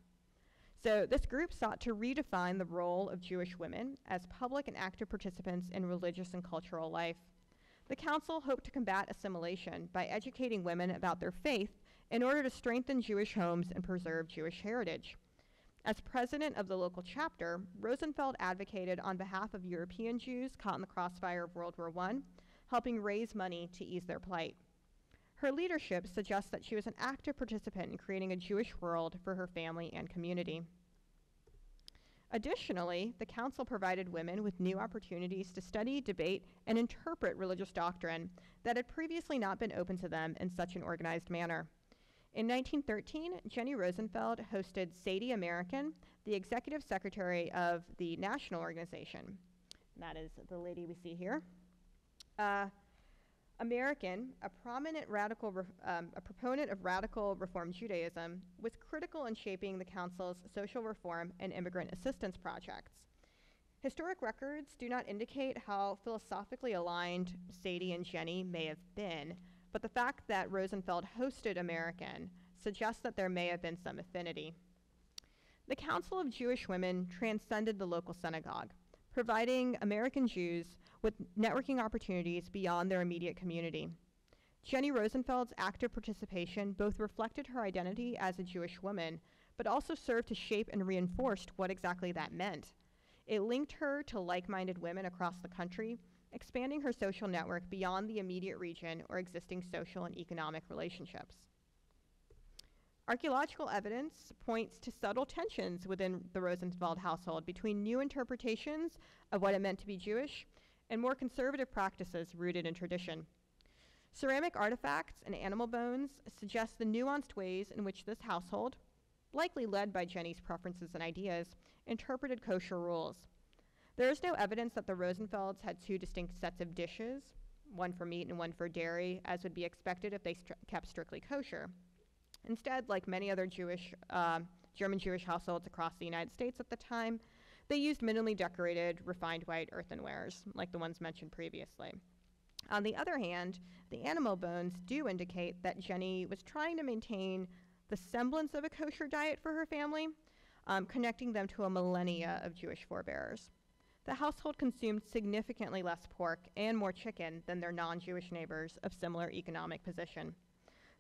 So, this group sought to redefine the role of Jewish women as public and active participants in religious and cultural life. The council hoped to combat assimilation by educating women about their faith in order to strengthen Jewish homes and preserve Jewish heritage. As president of the local chapter, Rosenfeld advocated on behalf of European Jews caught in the crossfire of World War I, helping raise money to ease their plight. Her leadership suggests that she was an active participant in creating a Jewish world for her family and community. Additionally, the Council provided women with new opportunities to study, debate, and interpret religious doctrine that had previously not been open to them in such an organized manner. In 1913, Jenny Rosenfeld hosted Sadie American, the executive secretary of the national organization. And that is the lady we see here. Uh, American, a prominent radical, um, a proponent of radical Reform Judaism, was critical in shaping the Council's social reform and immigrant assistance projects. Historic records do not indicate how philosophically aligned Sadie and Jenny may have been, but the fact that Rosenfeld hosted American suggests that there may have been some affinity. The Council of Jewish Women transcended the local synagogue, providing American Jews with networking opportunities beyond their immediate community. Jenny Rosenfeld's active participation both reflected her identity as a Jewish woman, but also served to shape and reinforce what exactly that meant. It linked her to like minded women across the country expanding her social network beyond the immediate region or existing social and economic relationships. Archaeological evidence points to subtle tensions within the Rosenfeld household between new interpretations of what it meant to be Jewish and more conservative practices rooted in tradition. Ceramic artifacts and animal bones suggest the nuanced ways in which this household, likely led by Jenny's preferences and ideas, interpreted kosher rules. There is no evidence that the Rosenfelds had two distinct sets of dishes, one for meat and one for dairy, as would be expected if they stri- kept strictly kosher. Instead, like many other Jewish, uh, German Jewish households across the United States at the time, they used minimally decorated, refined white earthenwares, like the ones mentioned previously. On the other hand, the animal bones do indicate that Jenny was trying to maintain the semblance of a kosher diet for her family, um, connecting them to a millennia of Jewish forebears the household consumed significantly less pork and more chicken than their non Jewish neighbors of similar economic position.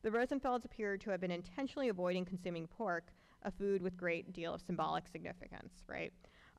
The Rosenfelds appeared to have been intentionally avoiding consuming pork, a food with great deal of symbolic significance, right?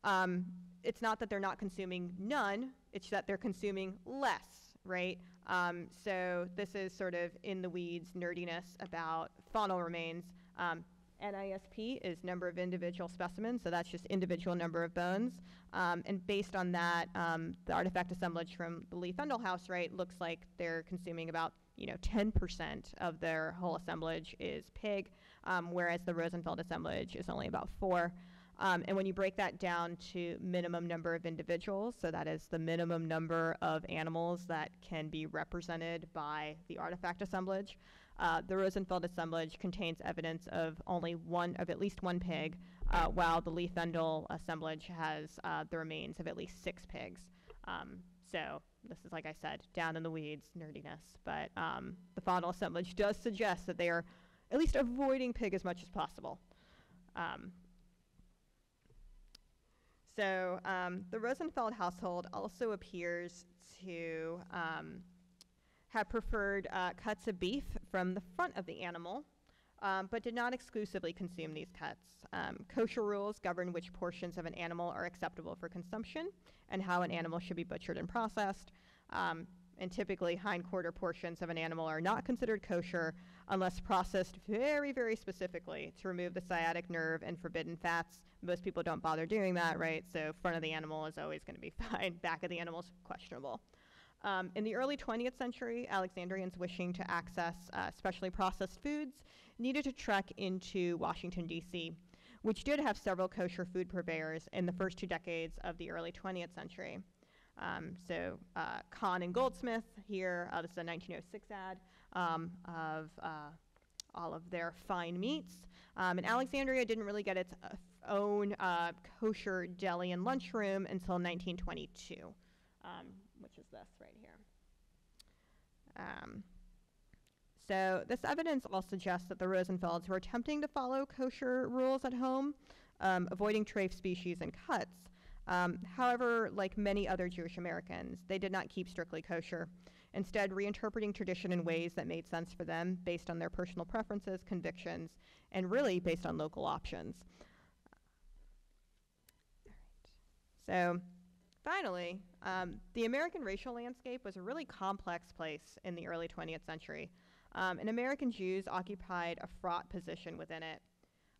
Um, it's not that they're not consuming none, it's that they're consuming less, right? Um, so this is sort of in the weeds nerdiness about faunal remains. Um, NISP is number of individual specimens, so that's just individual number of bones. Um, and based on that, um, the artifact assemblage from the Lee Fendall House, right, looks like they're consuming about you know 10% of their whole assemblage is pig, um, whereas the Rosenfeld assemblage is only about four. Um, and when you break that down to minimum number of individuals, so that is the minimum number of animals that can be represented by the artifact assemblage, uh, the Rosenfeld assemblage contains evidence of only one, of at least one pig, uh, while the Lee Fendall assemblage has uh, the remains of at least six pigs. Um, so this is, like I said, down in the weeds, nerdiness. But um, the faunal assemblage does suggest that they are at least avoiding pig as much as possible. Um, So um, the Rosenfeld household also appears to um, have preferred uh, cuts of beef from the front of the animal, um, but did not exclusively consume these cuts. Um, kosher rules govern which portions of an animal are acceptable for consumption and how an animal should be butchered and processed. Um, and typically, hindquarter portions of an animal are not considered kosher unless processed very, very specifically to remove the sciatic nerve and forbidden fats. Most people don't bother doing that, right? So, front of the animal is always going to be [laughs] fine, back of the animal is questionable. Um, in the early 20th century, Alexandrians wishing to access uh, specially processed foods needed to trek into Washington, D.C., which did have several kosher food purveyors in the first two decades of the early 20th century. Um, so uh, Kahn and Goldsmith here, uh, this is a 1906 ad um, of uh, all of their fine meats. Um, and Alexandria didn't really get its uh, own uh, kosher deli and lunchroom until 1922, um, which is this right here. Um, so this evidence all suggests that the Rosenfelds were attempting to follow kosher rules at home, um, avoiding trafe species and cuts. Um, however, like many other Jewish Americans, they did not keep strictly kosher, instead, reinterpreting tradition in ways that made sense for them based on their personal preferences, convictions, and really based on local options. So, finally, um, the American racial landscape was a really complex place in the early 20th century, um, and American Jews occupied a fraught position within it.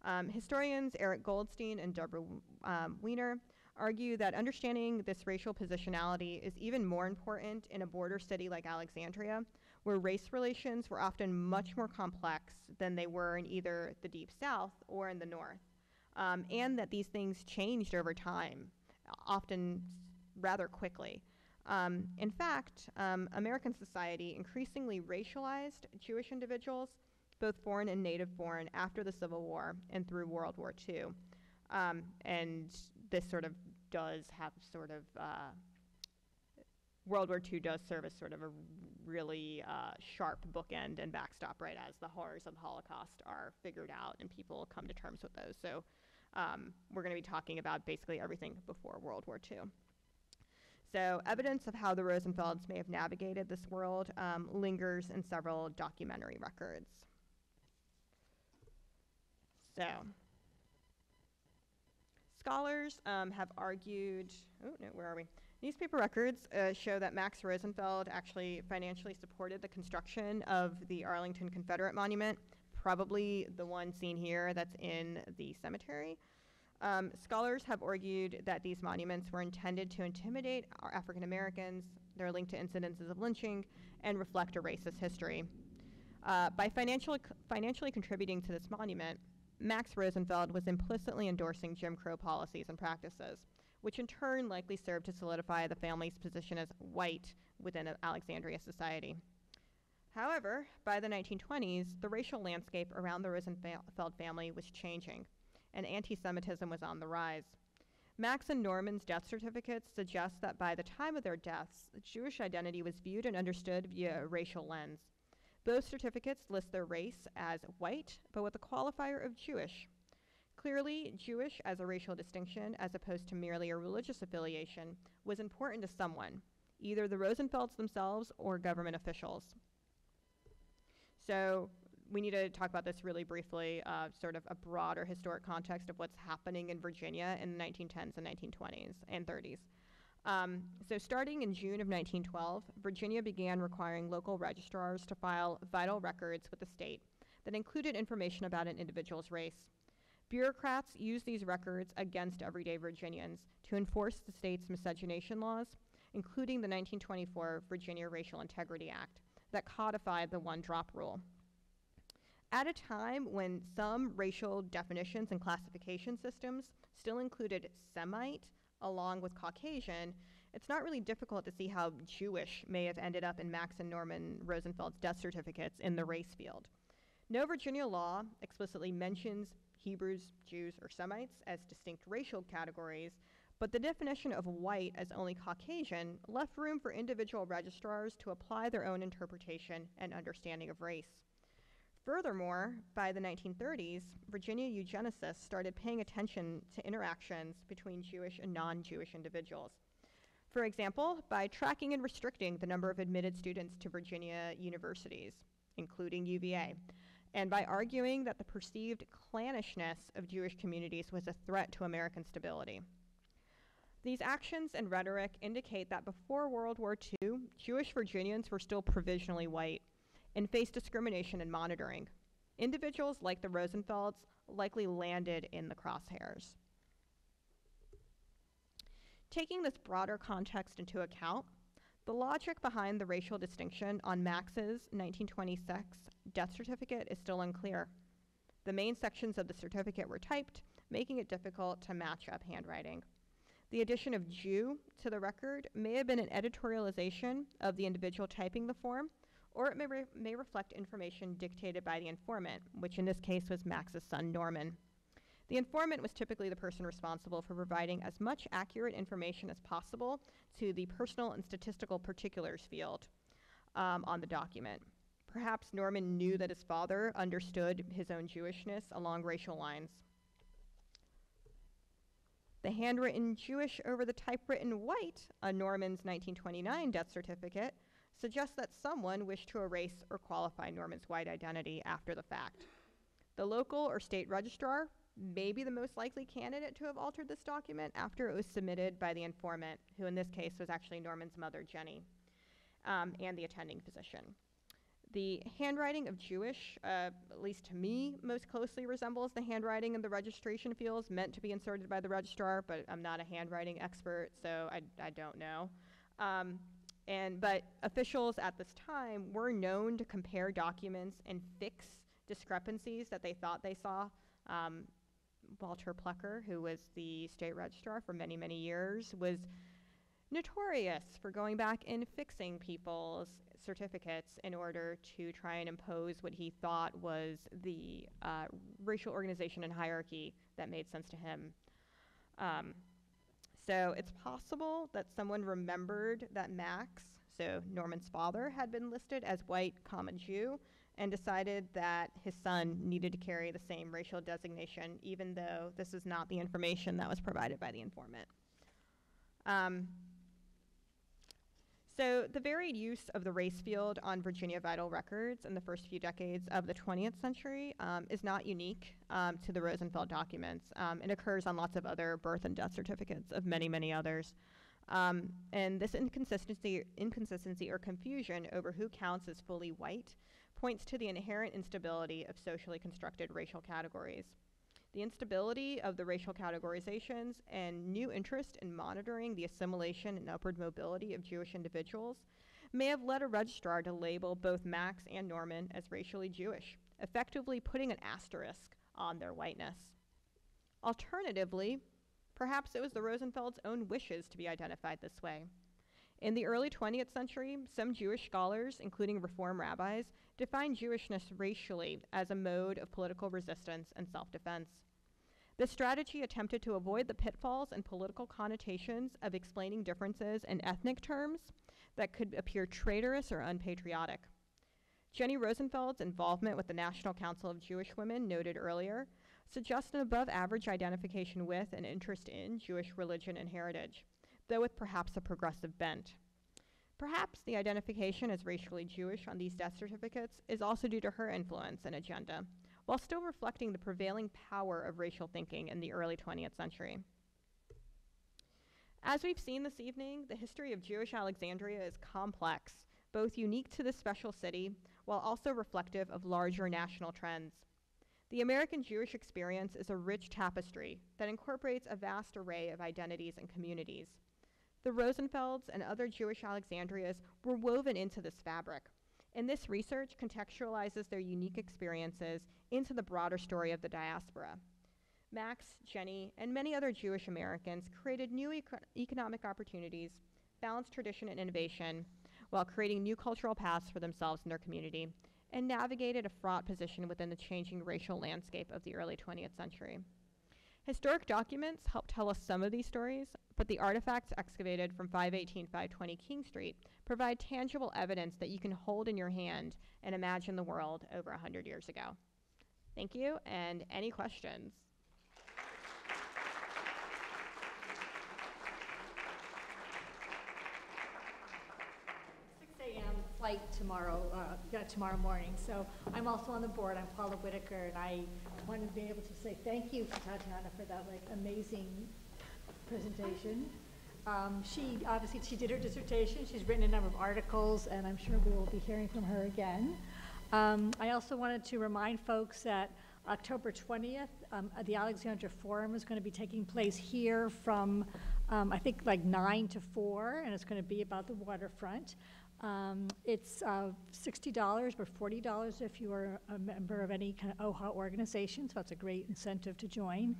Um, historians Eric Goldstein and Deborah um, Weiner argue that understanding this racial positionality is even more important in a border city like Alexandria, where race relations were often much more complex than they were in either the Deep South or in the North, um, and that these things changed over time, often rather quickly. Um, in fact, um, American society increasingly racialized Jewish individuals, both foreign and native born, after the Civil War and through World War II. Um, and this sort of does have sort of uh, World War II does serve as sort of a really uh, sharp bookend and backstop, right, as the horrors of the Holocaust are figured out and people come to terms with those. So um, we're going to be talking about basically everything before World War II. So evidence of how the Rosenfelds may have navigated this world um, lingers in several documentary records. So Scholars um, have argued, oh no, where are we? Newspaper records uh, show that Max Rosenfeld actually financially supported the construction of the Arlington Confederate Monument, probably the one seen here that's in the cemetery. Um, scholars have argued that these monuments were intended to intimidate African Americans, they're linked to incidences of lynching, and reflect a racist history. Uh, by financially, financially contributing to this monument, Max Rosenfeld was implicitly endorsing Jim Crow policies and practices, which in turn likely served to solidify the family's position as white within Alexandria society. However, by the 1920s, the racial landscape around the Rosenfeld family was changing, and anti Semitism was on the rise. Max and Norman's death certificates suggest that by the time of their deaths, Jewish identity was viewed and understood via a racial lens. Both certificates list their race as white, but with the qualifier of Jewish. Clearly, Jewish as a racial distinction, as opposed to merely a religious affiliation, was important to someone, either the Rosenfelds themselves or government officials. So, we need to talk about this really briefly, uh, sort of a broader historic context of what's happening in Virginia in the 1910s and 1920s and 30s. Um, so starting in June of 1912, Virginia began requiring local registrars to file vital records with the state that included information about an individual's race. Bureaucrats used these records against everyday Virginians to enforce the state's miscegenation laws, including the 1924 Virginia Racial Integrity Act that codified the one drop rule. At a time when some racial definitions and classification systems still included Semite along with Caucasian, it's not really difficult to see how Jewish may have ended up in Max and Norman Rosenfeld's death certificates in the race field. No Virginia law explicitly mentions Hebrews, Jews, or Semites as distinct racial categories, but the definition of white as only Caucasian left room for individual registrars to apply their own interpretation and understanding of race. Furthermore, by the 1930s, Virginia eugenicists started paying attention to interactions between Jewish and non Jewish individuals. For example, by tracking and restricting the number of admitted students to Virginia universities, including UVA, and by arguing that the perceived clannishness of Jewish communities was a threat to American stability. These actions and rhetoric indicate that before World War II, Jewish Virginians were still provisionally white and face discrimination and monitoring. Individuals like the Rosenfelds likely landed in the crosshairs. Taking this broader context into account, the logic behind the racial distinction on Max's 1926 death certificate is still unclear. The main sections of the certificate were typed, making it difficult to match up handwriting. The addition of Jew to the record may have been an editorialization of the individual typing the form, or it may, re- may reflect information dictated by the informant, which in this case was Max's son Norman. The informant was typically the person responsible for providing as much accurate information as possible to the personal and statistical particulars field um, on the document. Perhaps Norman knew that his father understood his own Jewishness along racial lines. The handwritten Jewish over the typewritten white on Norman's 1929 death certificate suggests that someone wished to erase or qualify Norman's white identity after the fact. The local or state registrar may be the most likely candidate to have altered this document after it was submitted by the informant, who in this case was actually Norman's mother, Jenny, um, and the attending physician. The handwriting of Jewish, uh, at least to me, most closely resembles the handwriting in the registration fields meant to be inserted by the registrar, but I'm not a handwriting expert, so I, I don't know. Um, and, but officials at this time were known to compare documents and fix discrepancies that they thought they saw. Um, Walter Plecker, who was the state registrar for many, many years, was notorious for going back and fixing people's certificates in order to try and impose what he thought was the uh, racial organization and hierarchy that made sense to him. Um, so it's possible that someone remembered that Max, so Norman's father, had been listed as white, common Jew, and decided that his son needed to carry the same racial designation, even though this is not the information that was provided by the informant. Um, so, the varied use of the race field on Virginia vital records in the first few decades of the 20th century um, is not unique um, to the Rosenfeld documents. Um, it occurs on lots of other birth and death certificates of many, many others. Um, and this inconsistency, inconsistency or confusion over who counts as fully white points to the inherent instability of socially constructed racial categories. The instability of the racial categorizations and new interest in monitoring the assimilation and upward mobility of Jewish individuals may have led a registrar to label both Max and Norman as racially Jewish, effectively putting an asterisk on their whiteness. Alternatively, perhaps it was the Rosenfelds' own wishes to be identified this way. In the early 20th century, some Jewish scholars, including Reform rabbis, defined Jewishness racially as a mode of political resistance and self defense. This strategy attempted to avoid the pitfalls and political connotations of explaining differences in ethnic terms that could appear traitorous or unpatriotic. Jenny Rosenfeld's involvement with the National Council of Jewish Women, noted earlier, suggests an above average identification with and interest in Jewish religion and heritage though with perhaps a progressive bent. Perhaps the identification as racially Jewish on these death certificates is also due to her influence and agenda, while still reflecting the prevailing power of racial thinking in the early 20th century. As we've seen this evening, the history of Jewish Alexandria is complex, both unique to this special city, while also reflective of larger national trends. The American Jewish experience is a rich tapestry that incorporates a vast array of identities and communities. The Rosenfelds and other Jewish Alexandrias were woven into this fabric, and this research contextualizes their unique experiences into the broader story of the diaspora. Max, Jenny, and many other Jewish Americans created new eco- economic opportunities, balanced tradition and innovation, while creating new cultural paths for themselves and their community, and navigated a fraught position within the changing racial landscape of the early 20th century. Historic documents help tell us some of these stories, but the artifacts excavated from 518 520 King Street provide tangible evidence that you can hold in your hand and imagine the world over 100 years ago. Thank you, and any questions? Flight tomorrow, uh, tomorrow morning. So I'm also on the board. I'm Paula Whitaker, and I wanted to be able to say thank you to Tatiana for that like amazing presentation. Um, She, obviously, she did her dissertation. She's written a number of articles, and I'm sure we will be hearing from her again. Um, I also wanted to remind folks that October 20th, um, the Alexandria Forum is going to be taking place here from, um, I think, like 9 to 4, and it's going to be about the waterfront. Um, It's uh, $60 or $40 if you are a member of any kind of OHA organization, so it's a great incentive to join.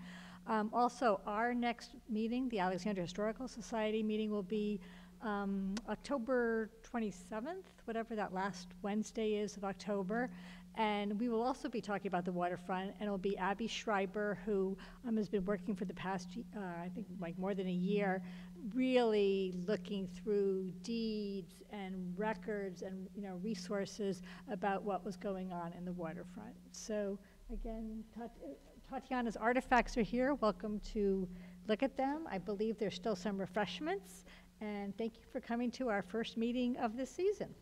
Um, Also, our next meeting, the Alexandria Historical Society meeting, will be um, October 27th, whatever that last Wednesday is of October. And we will also be talking about the waterfront, and it'll be Abby Schreiber, who um, has been working for the past, uh, I think, like more than a year, really looking through deeds and records and, you know, resources about what was going on in the waterfront. So again, Tat- Tatiana's artifacts are here. Welcome to look at them. I believe there's still some refreshments. And thank you for coming to our first meeting of this season.